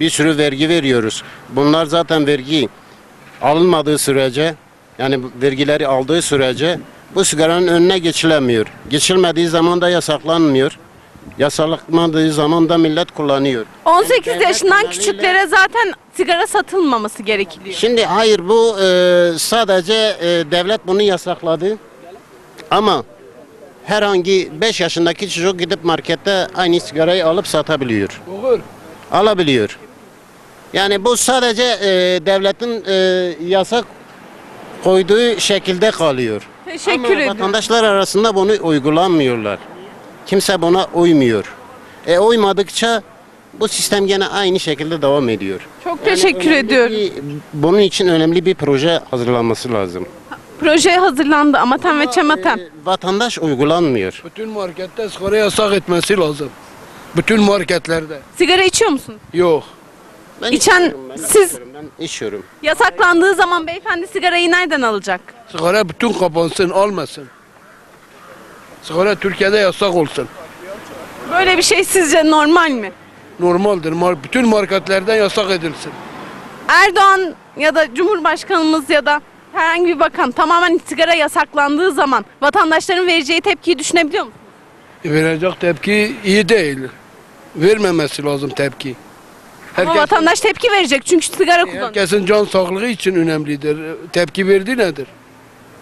Bir sürü vergi veriyoruz. Bunlar zaten vergi alınmadığı sürece yani vergileri aldığı sürece bu sigaranın önüne geçilemiyor. Geçilmediği zaman da yasaklanmıyor. Yasaklanmadığı zaman da millet kullanıyor. 18 yaşından küçüklere zaten sigara satılmaması gerekiliyor. Şimdi hayır bu e, sadece e, devlet bunu yasakladı. Ama herhangi 5 yaşındaki çocuk gidip markette aynı sigarayı alıp satabiliyor. Olur. Alabiliyor. Yani bu sadece e, devletin e, yasak koyduğu şekilde kalıyor. Teşekkür Ama ederim. vatandaşlar arasında bunu uygulamıyorlar. Kimse buna uymuyor. E uymadıkça bu sistem gene aynı şekilde devam ediyor. Çok teşekkür önemli ediyorum. bir- bunun için önemli bir proje hazırlanması lazım. Proje hazırlandı Amatem ve Çematem. Vatandaş uygulanmıyor. Bütün markette sigara yasak etmesi lazım. Bütün marketlerde. Sigara içiyor musunuz? Yok. Ben İçen içiyorum, ben siz içiyorum, ben içiyorum. yasaklandığı zaman beyefendi sigarayı nereden alacak? Sigara bütün kapansın, almasın. Sigara Türkiye'de yasak olsun. Böyle bir şey sizce normal mi? Normaldir. Mar- Bütün marketlerden yasak edilsin. Erdoğan ya da Cumhurbaşkanımız ya da herhangi bir bakan tamamen sigara yasaklandığı zaman vatandaşların vereceği tepkiyi düşünebiliyor musunuz? Verecek tepki iyi değil. Vermemesi lazım tepki. Ama vatandaş tepki verecek çünkü sigara kullanıyor. herkesin can sağlığı için önemlidir. Tepki verdi nedir?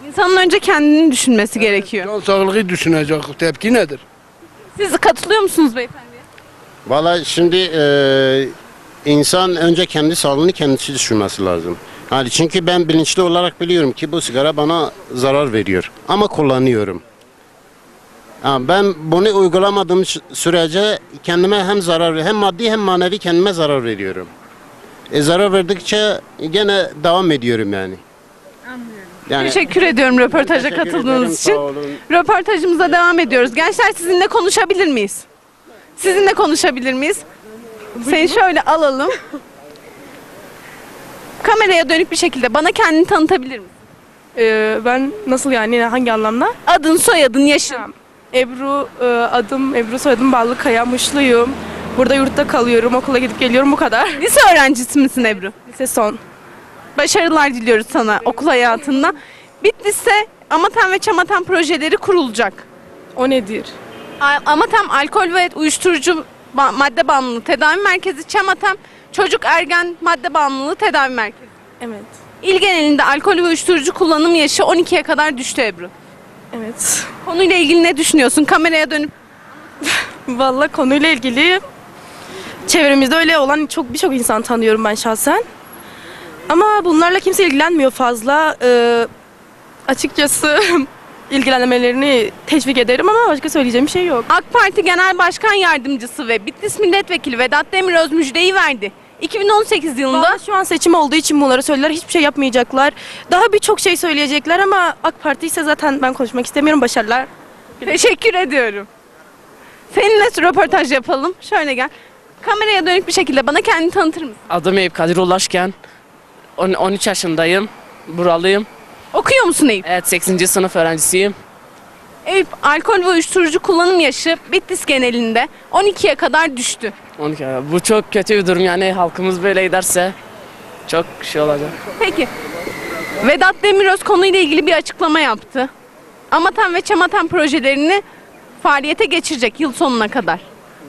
İnsanın önce kendini düşünmesi gerekiyor. Can sağlığı düşünecek. Tepki nedir? Siz katılıyor musunuz beyefendi? Valla şimdi e, insan önce kendi sağlığını kendisi düşünmesi lazım. Yani çünkü ben bilinçli olarak biliyorum ki bu sigara bana zarar veriyor. Ama kullanıyorum. Ha, ben bunu uygulamadığım sürece kendime hem zarar hem maddi hem manevi kendime zarar veriyorum. E, zarar verdikçe gene devam ediyorum yani. Yani Teşekkür ediyorum röportaja teşekkür katıldığınız ederim, için. Röportajımıza devam ediyoruz. Gençler sizinle konuşabilir miyiz? Sizinle konuşabilir miyiz? Seni şöyle alalım. Kameraya dönük bir şekilde bana kendini tanıtabilir misin? Ee, ben nasıl yani hangi anlamda? Adın, soyadın, yaşın. Ebru, e, adım Ebru, soyadım Ballıkaya, Muşluyum. Burada yurtta kalıyorum, okula gidip geliyorum bu kadar. Lise öğrencisi misin Ebru? Lise son. Başarılar diliyoruz sana okul hayatında. Bitlis'te Amatem ve Çamatem projeleri kurulacak. O nedir? A- Amatem alkol ve uyuşturucu ba- madde bağımlılığı tedavi merkezi, Çamatem çocuk ergen madde bağımlılığı tedavi merkezi. Evet. İl genelinde alkol ve uyuşturucu kullanım yaşı 12'ye kadar düştü Ebru. Evet. Konuyla ilgili ne düşünüyorsun? Kameraya dönüp Vallahi konuyla ilgili çevremizde öyle olan çok birçok insan tanıyorum ben şahsen. Ama bunlarla kimse ilgilenmiyor fazla. Ee, açıkçası ilgilenmelerini teşvik ederim ama başka söyleyeceğim bir şey yok. AK Parti Genel Başkan Yardımcısı ve Bitlis Milletvekili Vedat Demiröz müjdeyi verdi. 2018 yılında Vallahi şu an seçim olduğu için bunları söylediler. Hiçbir şey yapmayacaklar. Daha birçok şey söyleyecekler ama AK Parti ise zaten ben konuşmak istemiyorum. Başarılar. Teşekkür ediyorum. Seninle röportaj yapalım. Şöyle gel. Kameraya dönük bir şekilde bana kendini tanıtır mısın? Adım Eyüp Kadir Ulaşken. On- 13 yaşındayım. Buralıyım. Okuyor musun Eyüp? Evet 8. sınıf öğrencisiyim. Eyüp, alkol ve uyuşturucu kullanım yaşı Bitlis genelinde 12'ye kadar düştü. 12. Bu çok kötü bir durum yani halkımız böyle giderse çok şey olacak. Peki. Vedat Demiröz konuyla ilgili bir açıklama yaptı. Amatem ve Çamatem projelerini faaliyete geçirecek yıl sonuna kadar.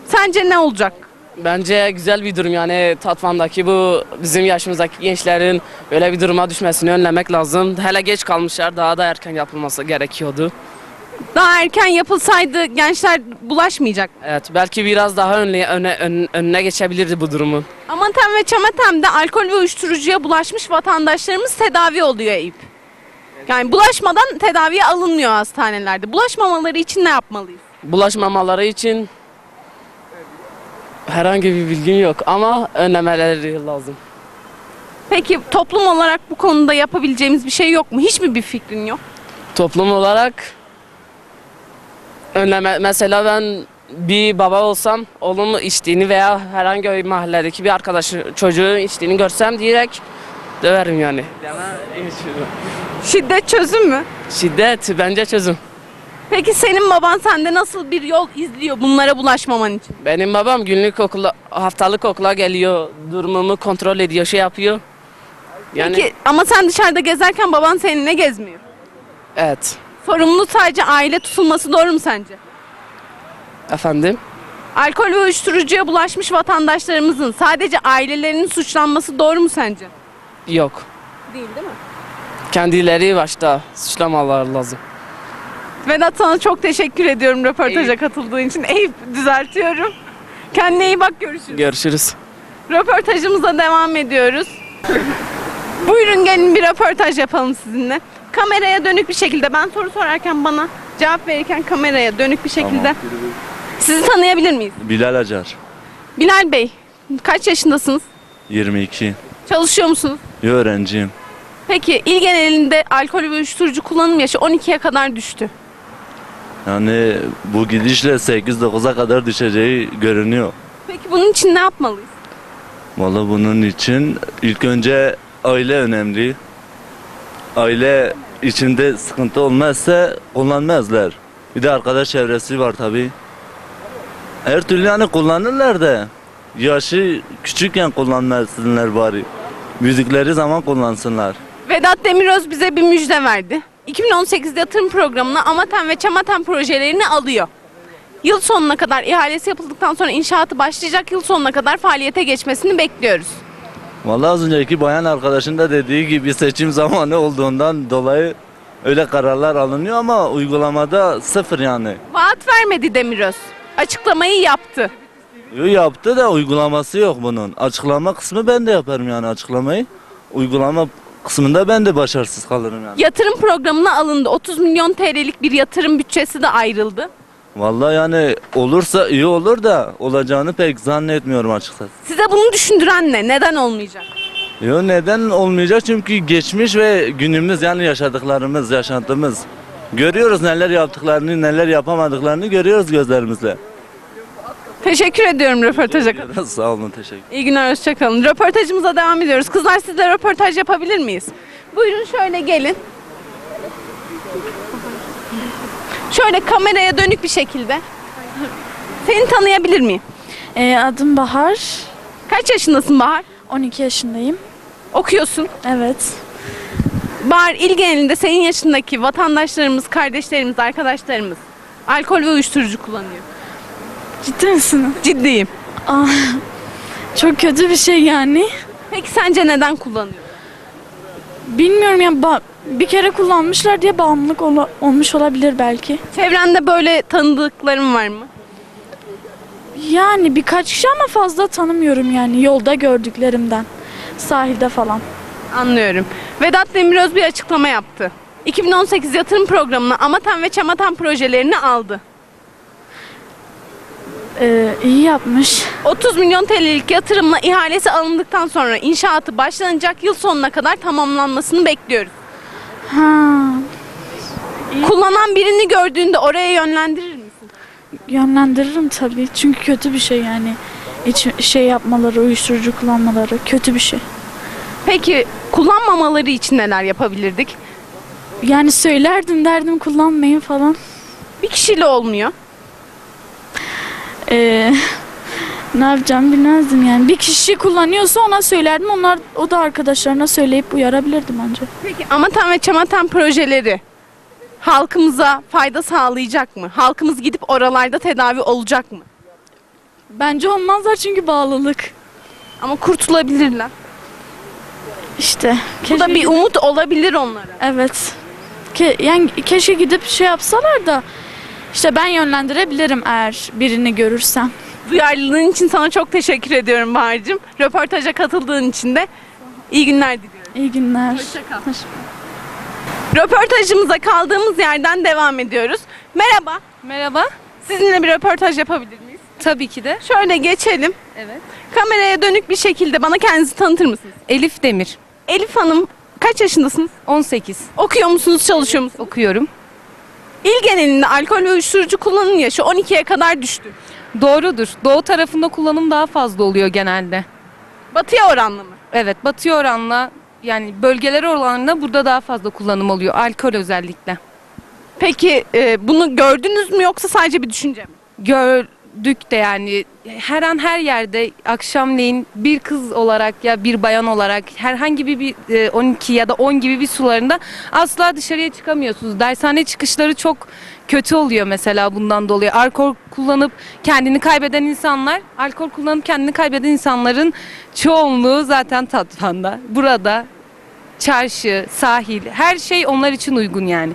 Sence ne olacak? Bence güzel bir durum yani Tatvan'daki bu bizim yaşımızdaki gençlerin böyle bir duruma düşmesini önlemek lazım. Hele geç kalmışlar daha da erken yapılması gerekiyordu. Daha erken yapılsaydı gençler bulaşmayacak. Evet belki biraz daha önle, öne, ön- önüne geçebilirdi bu durumun. Amatem ve Çamatem'de alkol ve uyuşturucuya bulaşmış vatandaşlarımız tedavi oluyor Eyüp. Yani bulaşmadan tedaviye alınmıyor hastanelerde. Bulaşmamaları için ne yapmalıyız? Bulaşmamaları için herhangi bir bilgim yok ama önlemeleri lazım. Peki toplum olarak bu konuda yapabileceğimiz bir şey yok mu? Hiç mi bir fikrin yok? Toplum olarak önleme mesela ben bir baba olsam oğlumun içtiğini veya herhangi bir mahalledeki bir arkadaşı çocuğun içtiğini görsem direkt döverim yani. Şiddet çözüm mü? Şiddet bence çözüm. Peki senin baban sende nasıl bir yol izliyor bunlara bulaşmaman için? Benim babam günlük okula, haftalık okula geliyor, durumumu kontrol ediyor, şey yapıyor. Yani Peki ama sen dışarıda gezerken baban seninle gezmiyor. evet. Sorumlu sadece aile tutulması doğru mu sence? Efendim? Alkol ve uyuşturucuya bulaşmış vatandaşlarımızın sadece ailelerinin suçlanması doğru mu sence? Yok. Değil değil mi? Kendileri başta suçlamalar lazım. Vedat sana çok teşekkür ediyorum röportaja katıldığın için. Eyüp düzeltiyorum. Kendine iyi bak görüşürüz. Görüşürüz. Röportajımıza devam ediyoruz. Buyurun gelin bir röportaj yapalım sizinle. Kameraya dönük bir şekilde ben soru sorarken bana cevap verirken kameraya dönük bir şekilde. Sizi tanıyabilir miyiz? Bilal Acar, Bilal Bey, kaç yaşındasınız? 22. Çalışıyor musunuz? Bir öğrenciyim. Peki il genelinde alkol ve uyuşturucu kullanım yaşı 12'ye kadar düştü. Yani bu gidişle 8-9'a kadar düşeceği görünüyor. Peki bunun için ne yapmalıyız? Vallahi bunun için ilk önce aile önemli. Aile içinde sıkıntı olmazsa kullanmazlar. Bir de arkadaş çevresi var tabi. Her türlü yani kullanırlar da yaşı küçükken kullanmasınlar bari. Büyüdükleri zaman kullansınlar. Vedat Demiröz bize bir müjde verdi. 2018 yatırım programına Amaten ve Çamaten projelerini alıyor. Yıl sonuna kadar ihalesi yapıldıktan sonra inşaatı başlayacak yıl sonuna kadar faaliyete geçmesini bekliyoruz. Vallahi az önceki bayan arkadaşın da dediği gibi seçim zamanı olduğundan dolayı öyle kararlar alınıyor ama uygulamada sıfır yani. Vaat vermedi Demiröz. Açıklamayı yaptı. Yo, yaptı da uygulaması yok bunun. Açıklama kısmı ben de yaparım yani açıklamayı. Uygulama kısmında ben de başarısız kalırım yani. Yatırım programına alındı. 30 milyon TL'lik bir yatırım bütçesi de ayrıldı. Vallahi yani olursa iyi olur da olacağını pek zannetmiyorum açıkçası. Size bunu düşündüren ne? Neden olmayacak? Yo neden olmayacak? Çünkü geçmiş ve günümüz yani yaşadıklarımız, yaşantımız. Görüyoruz neler yaptıklarını, neler yapamadıklarını görüyoruz gözlerimizle. Teşekkür ediyorum röportaja Sağ olun, teşekkür İyi günler, hoşçakalın. Röportajımıza devam ediyoruz. Kızlar siz de röportaj yapabilir miyiz? Buyurun şöyle gelin. Şöyle kameraya dönük bir şekilde. Seni tanıyabilir miyim? Ee, adım Bahar. Kaç yaşındasın Bahar? 12 yaşındayım. Okuyorsun. Evet. Bahar il genelinde senin yaşındaki vatandaşlarımız, kardeşlerimiz, arkadaşlarımız alkol ve uyuşturucu kullanıyor. Ciddi misin? Ciddiyim. Aa, çok kötü bir şey yani. Peki sence neden kullanıyor? Bilmiyorum ya ba- bir kere kullanmışlar diye bağımlılık ola- olmuş olabilir belki. Çevrende böyle tanıdıkların var mı? Yani birkaç kişi ama fazla tanımıyorum yani yolda gördüklerimden. Sahilde falan. Anlıyorum. Vedat Demiröz bir açıklama yaptı. 2018 yatırım programına Amaten ve Çamaten projelerini aldı. Ee, iyi yapmış. 30 milyon TL'lik yatırımla ihalesi alındıktan sonra inşaatı başlanacak yıl sonuna kadar tamamlanmasını bekliyoruz. Ha. Kullanan birini gördüğünde oraya yönlendirir misin? Yönlendiririm tabii. Çünkü kötü bir şey yani. İç, şey yapmaları, uyuşturucu kullanmaları kötü bir şey. Peki kullanmamaları için neler yapabilirdik? Yani söylerdim derdim kullanmayın falan. Bir kişiyle olmuyor. Ee, ne yapacağım bilmezdim yani. Bir kişi kullanıyorsa ona söylerdim. Onlar o da arkadaşlarına söyleyip uyarabilirdim bence. Peki Amaten ve Çamaten projeleri halkımıza fayda sağlayacak mı? Halkımız gidip oralarda tedavi olacak mı? Bence olmazlar çünkü bağlılık. Ama kurtulabilirler. İşte. Bu da bir umut olabilir onlara. Evet. Ke yani keşke gidip şey yapsalar da işte ben yönlendirebilirim eğer birini görürsem. Duyarlılığın için sana çok teşekkür ediyorum Bahar'cığım. Röportaja katıldığın için de iyi günler diliyorum. İyi günler. Hoşçakal. Röportajımıza kaldığımız yerden devam ediyoruz. Merhaba. Merhaba. Sizinle bir röportaj yapabilir miyiz? Tabii ki de. Şöyle geçelim. Evet. Kameraya dönük bir şekilde bana kendinizi tanıtır mısınız? Elif Demir. Elif Hanım kaç yaşındasınız? 18. Okuyor musunuz, çalışıyor musunuz? Okuyorum. İl genelinde alkol ve uyuşturucu kullanım yaşı 12'ye kadar düştü. Doğrudur. Doğu tarafında kullanım daha fazla oluyor genelde. Batıya oranla mı? Evet, batıya oranla yani bölgeler oranla burada daha fazla kullanım oluyor. Alkol özellikle. Peki e, bunu gördünüz mü yoksa sadece bir düşünce mi? Gördük de yani her an her yerde akşamleyin bir kız olarak ya bir bayan olarak herhangi bir, bir e, 12 ya da 10 gibi bir sularında asla dışarıya çıkamıyorsunuz. Dershane çıkışları çok kötü oluyor mesela bundan dolayı. Alkol kullanıp kendini kaybeden insanlar, alkol kullanıp kendini kaybeden insanların çoğunluğu zaten Tatvan'da. Burada çarşı, sahil her şey onlar için uygun yani.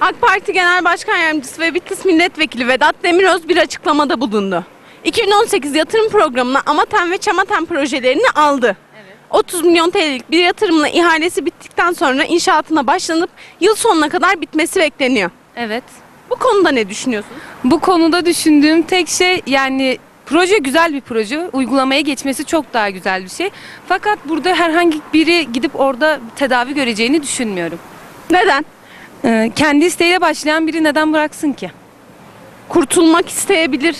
AK Parti Genel Başkan Yardımcısı ve Bitlis Milletvekili Vedat Demiröz bir açıklamada bulundu. 2018 yatırım programına Amaten ve Çamaten projelerini aldı. 30 milyon TL'lik bir yatırımla ihalesi bittikten sonra inşaatına başlanıp yıl sonuna kadar bitmesi bekleniyor. Evet. Bu konuda ne düşünüyorsunuz? Bu konuda düşündüğüm tek şey yani proje güzel bir proje. Uygulamaya geçmesi çok daha güzel bir şey. Fakat burada herhangi biri gidip orada tedavi göreceğini düşünmüyorum. Neden? Ee, kendi isteğiyle başlayan biri neden bıraksın ki? Kurtulmak isteyebilir,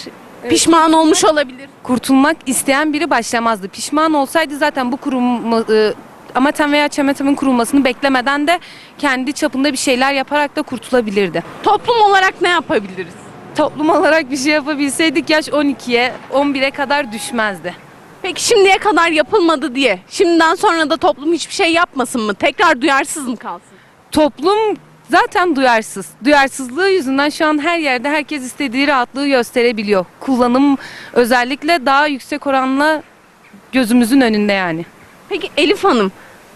pişman olmuş olabilir. Kurtulmak isteyen biri başlamazdı. Pişman olsaydı zaten bu kurum e, Amatem veya Çemetem'in kurulmasını beklemeden de kendi çapında bir şeyler yaparak da kurtulabilirdi. Toplum olarak ne yapabiliriz? Toplum olarak bir şey yapabilseydik yaş 12'ye 11'e kadar düşmezdi. Peki şimdiye kadar yapılmadı diye, şimdiden sonra da toplum hiçbir şey yapmasın mı? Tekrar duyarsız mı kalsın? Toplum zaten duyarsız. Duyarsızlığı yüzünden şu an her yerde herkes istediği rahatlığı gösterebiliyor. Kullanım özellikle daha yüksek oranla gözümüzün önünde yani. Peki Elif Hanım,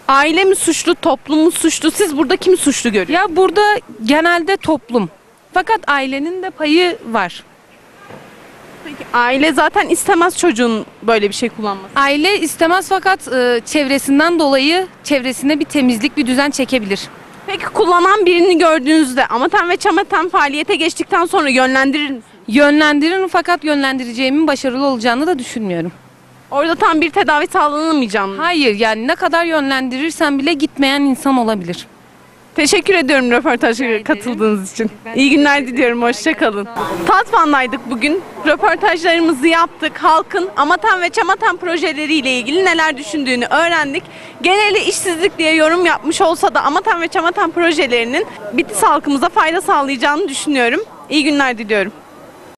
aile mi suçlu, toplum mu suçlu? Siz burada kimi suçlu görüyorsunuz? Ya burada genelde toplum. Fakat ailenin de payı var. Peki aile zaten istemez çocuğun böyle bir şey kullanması. Aile istemez fakat e, çevresinden dolayı çevresine bir temizlik, bir düzen çekebilir. Peki kullanan birini gördüğünüzde Amaten ve Çamaten faaliyete geçtikten sonra yönlendirir misiniz? Yönlendiririm fakat yönlendireceğimin başarılı olacağını da düşünmüyorum. Orada tam bir tedavi sağlanamayacağım. Hayır yani ne kadar yönlendirirsen bile gitmeyen insan olabilir. Teşekkür ediyorum röportaja katıldığınız için. İyi günler diliyorum, hoşçakalın. Tatvan'daydık bugün. Röportajlarımızı yaptık. Halkın Amaten ve Çamaten projeleriyle ilgili neler düşündüğünü öğrendik. Geneli işsizlik diye yorum yapmış olsa da Amaten ve Çamaten projelerinin Bitlis halkımıza fayda sağlayacağını düşünüyorum. İyi günler diliyorum.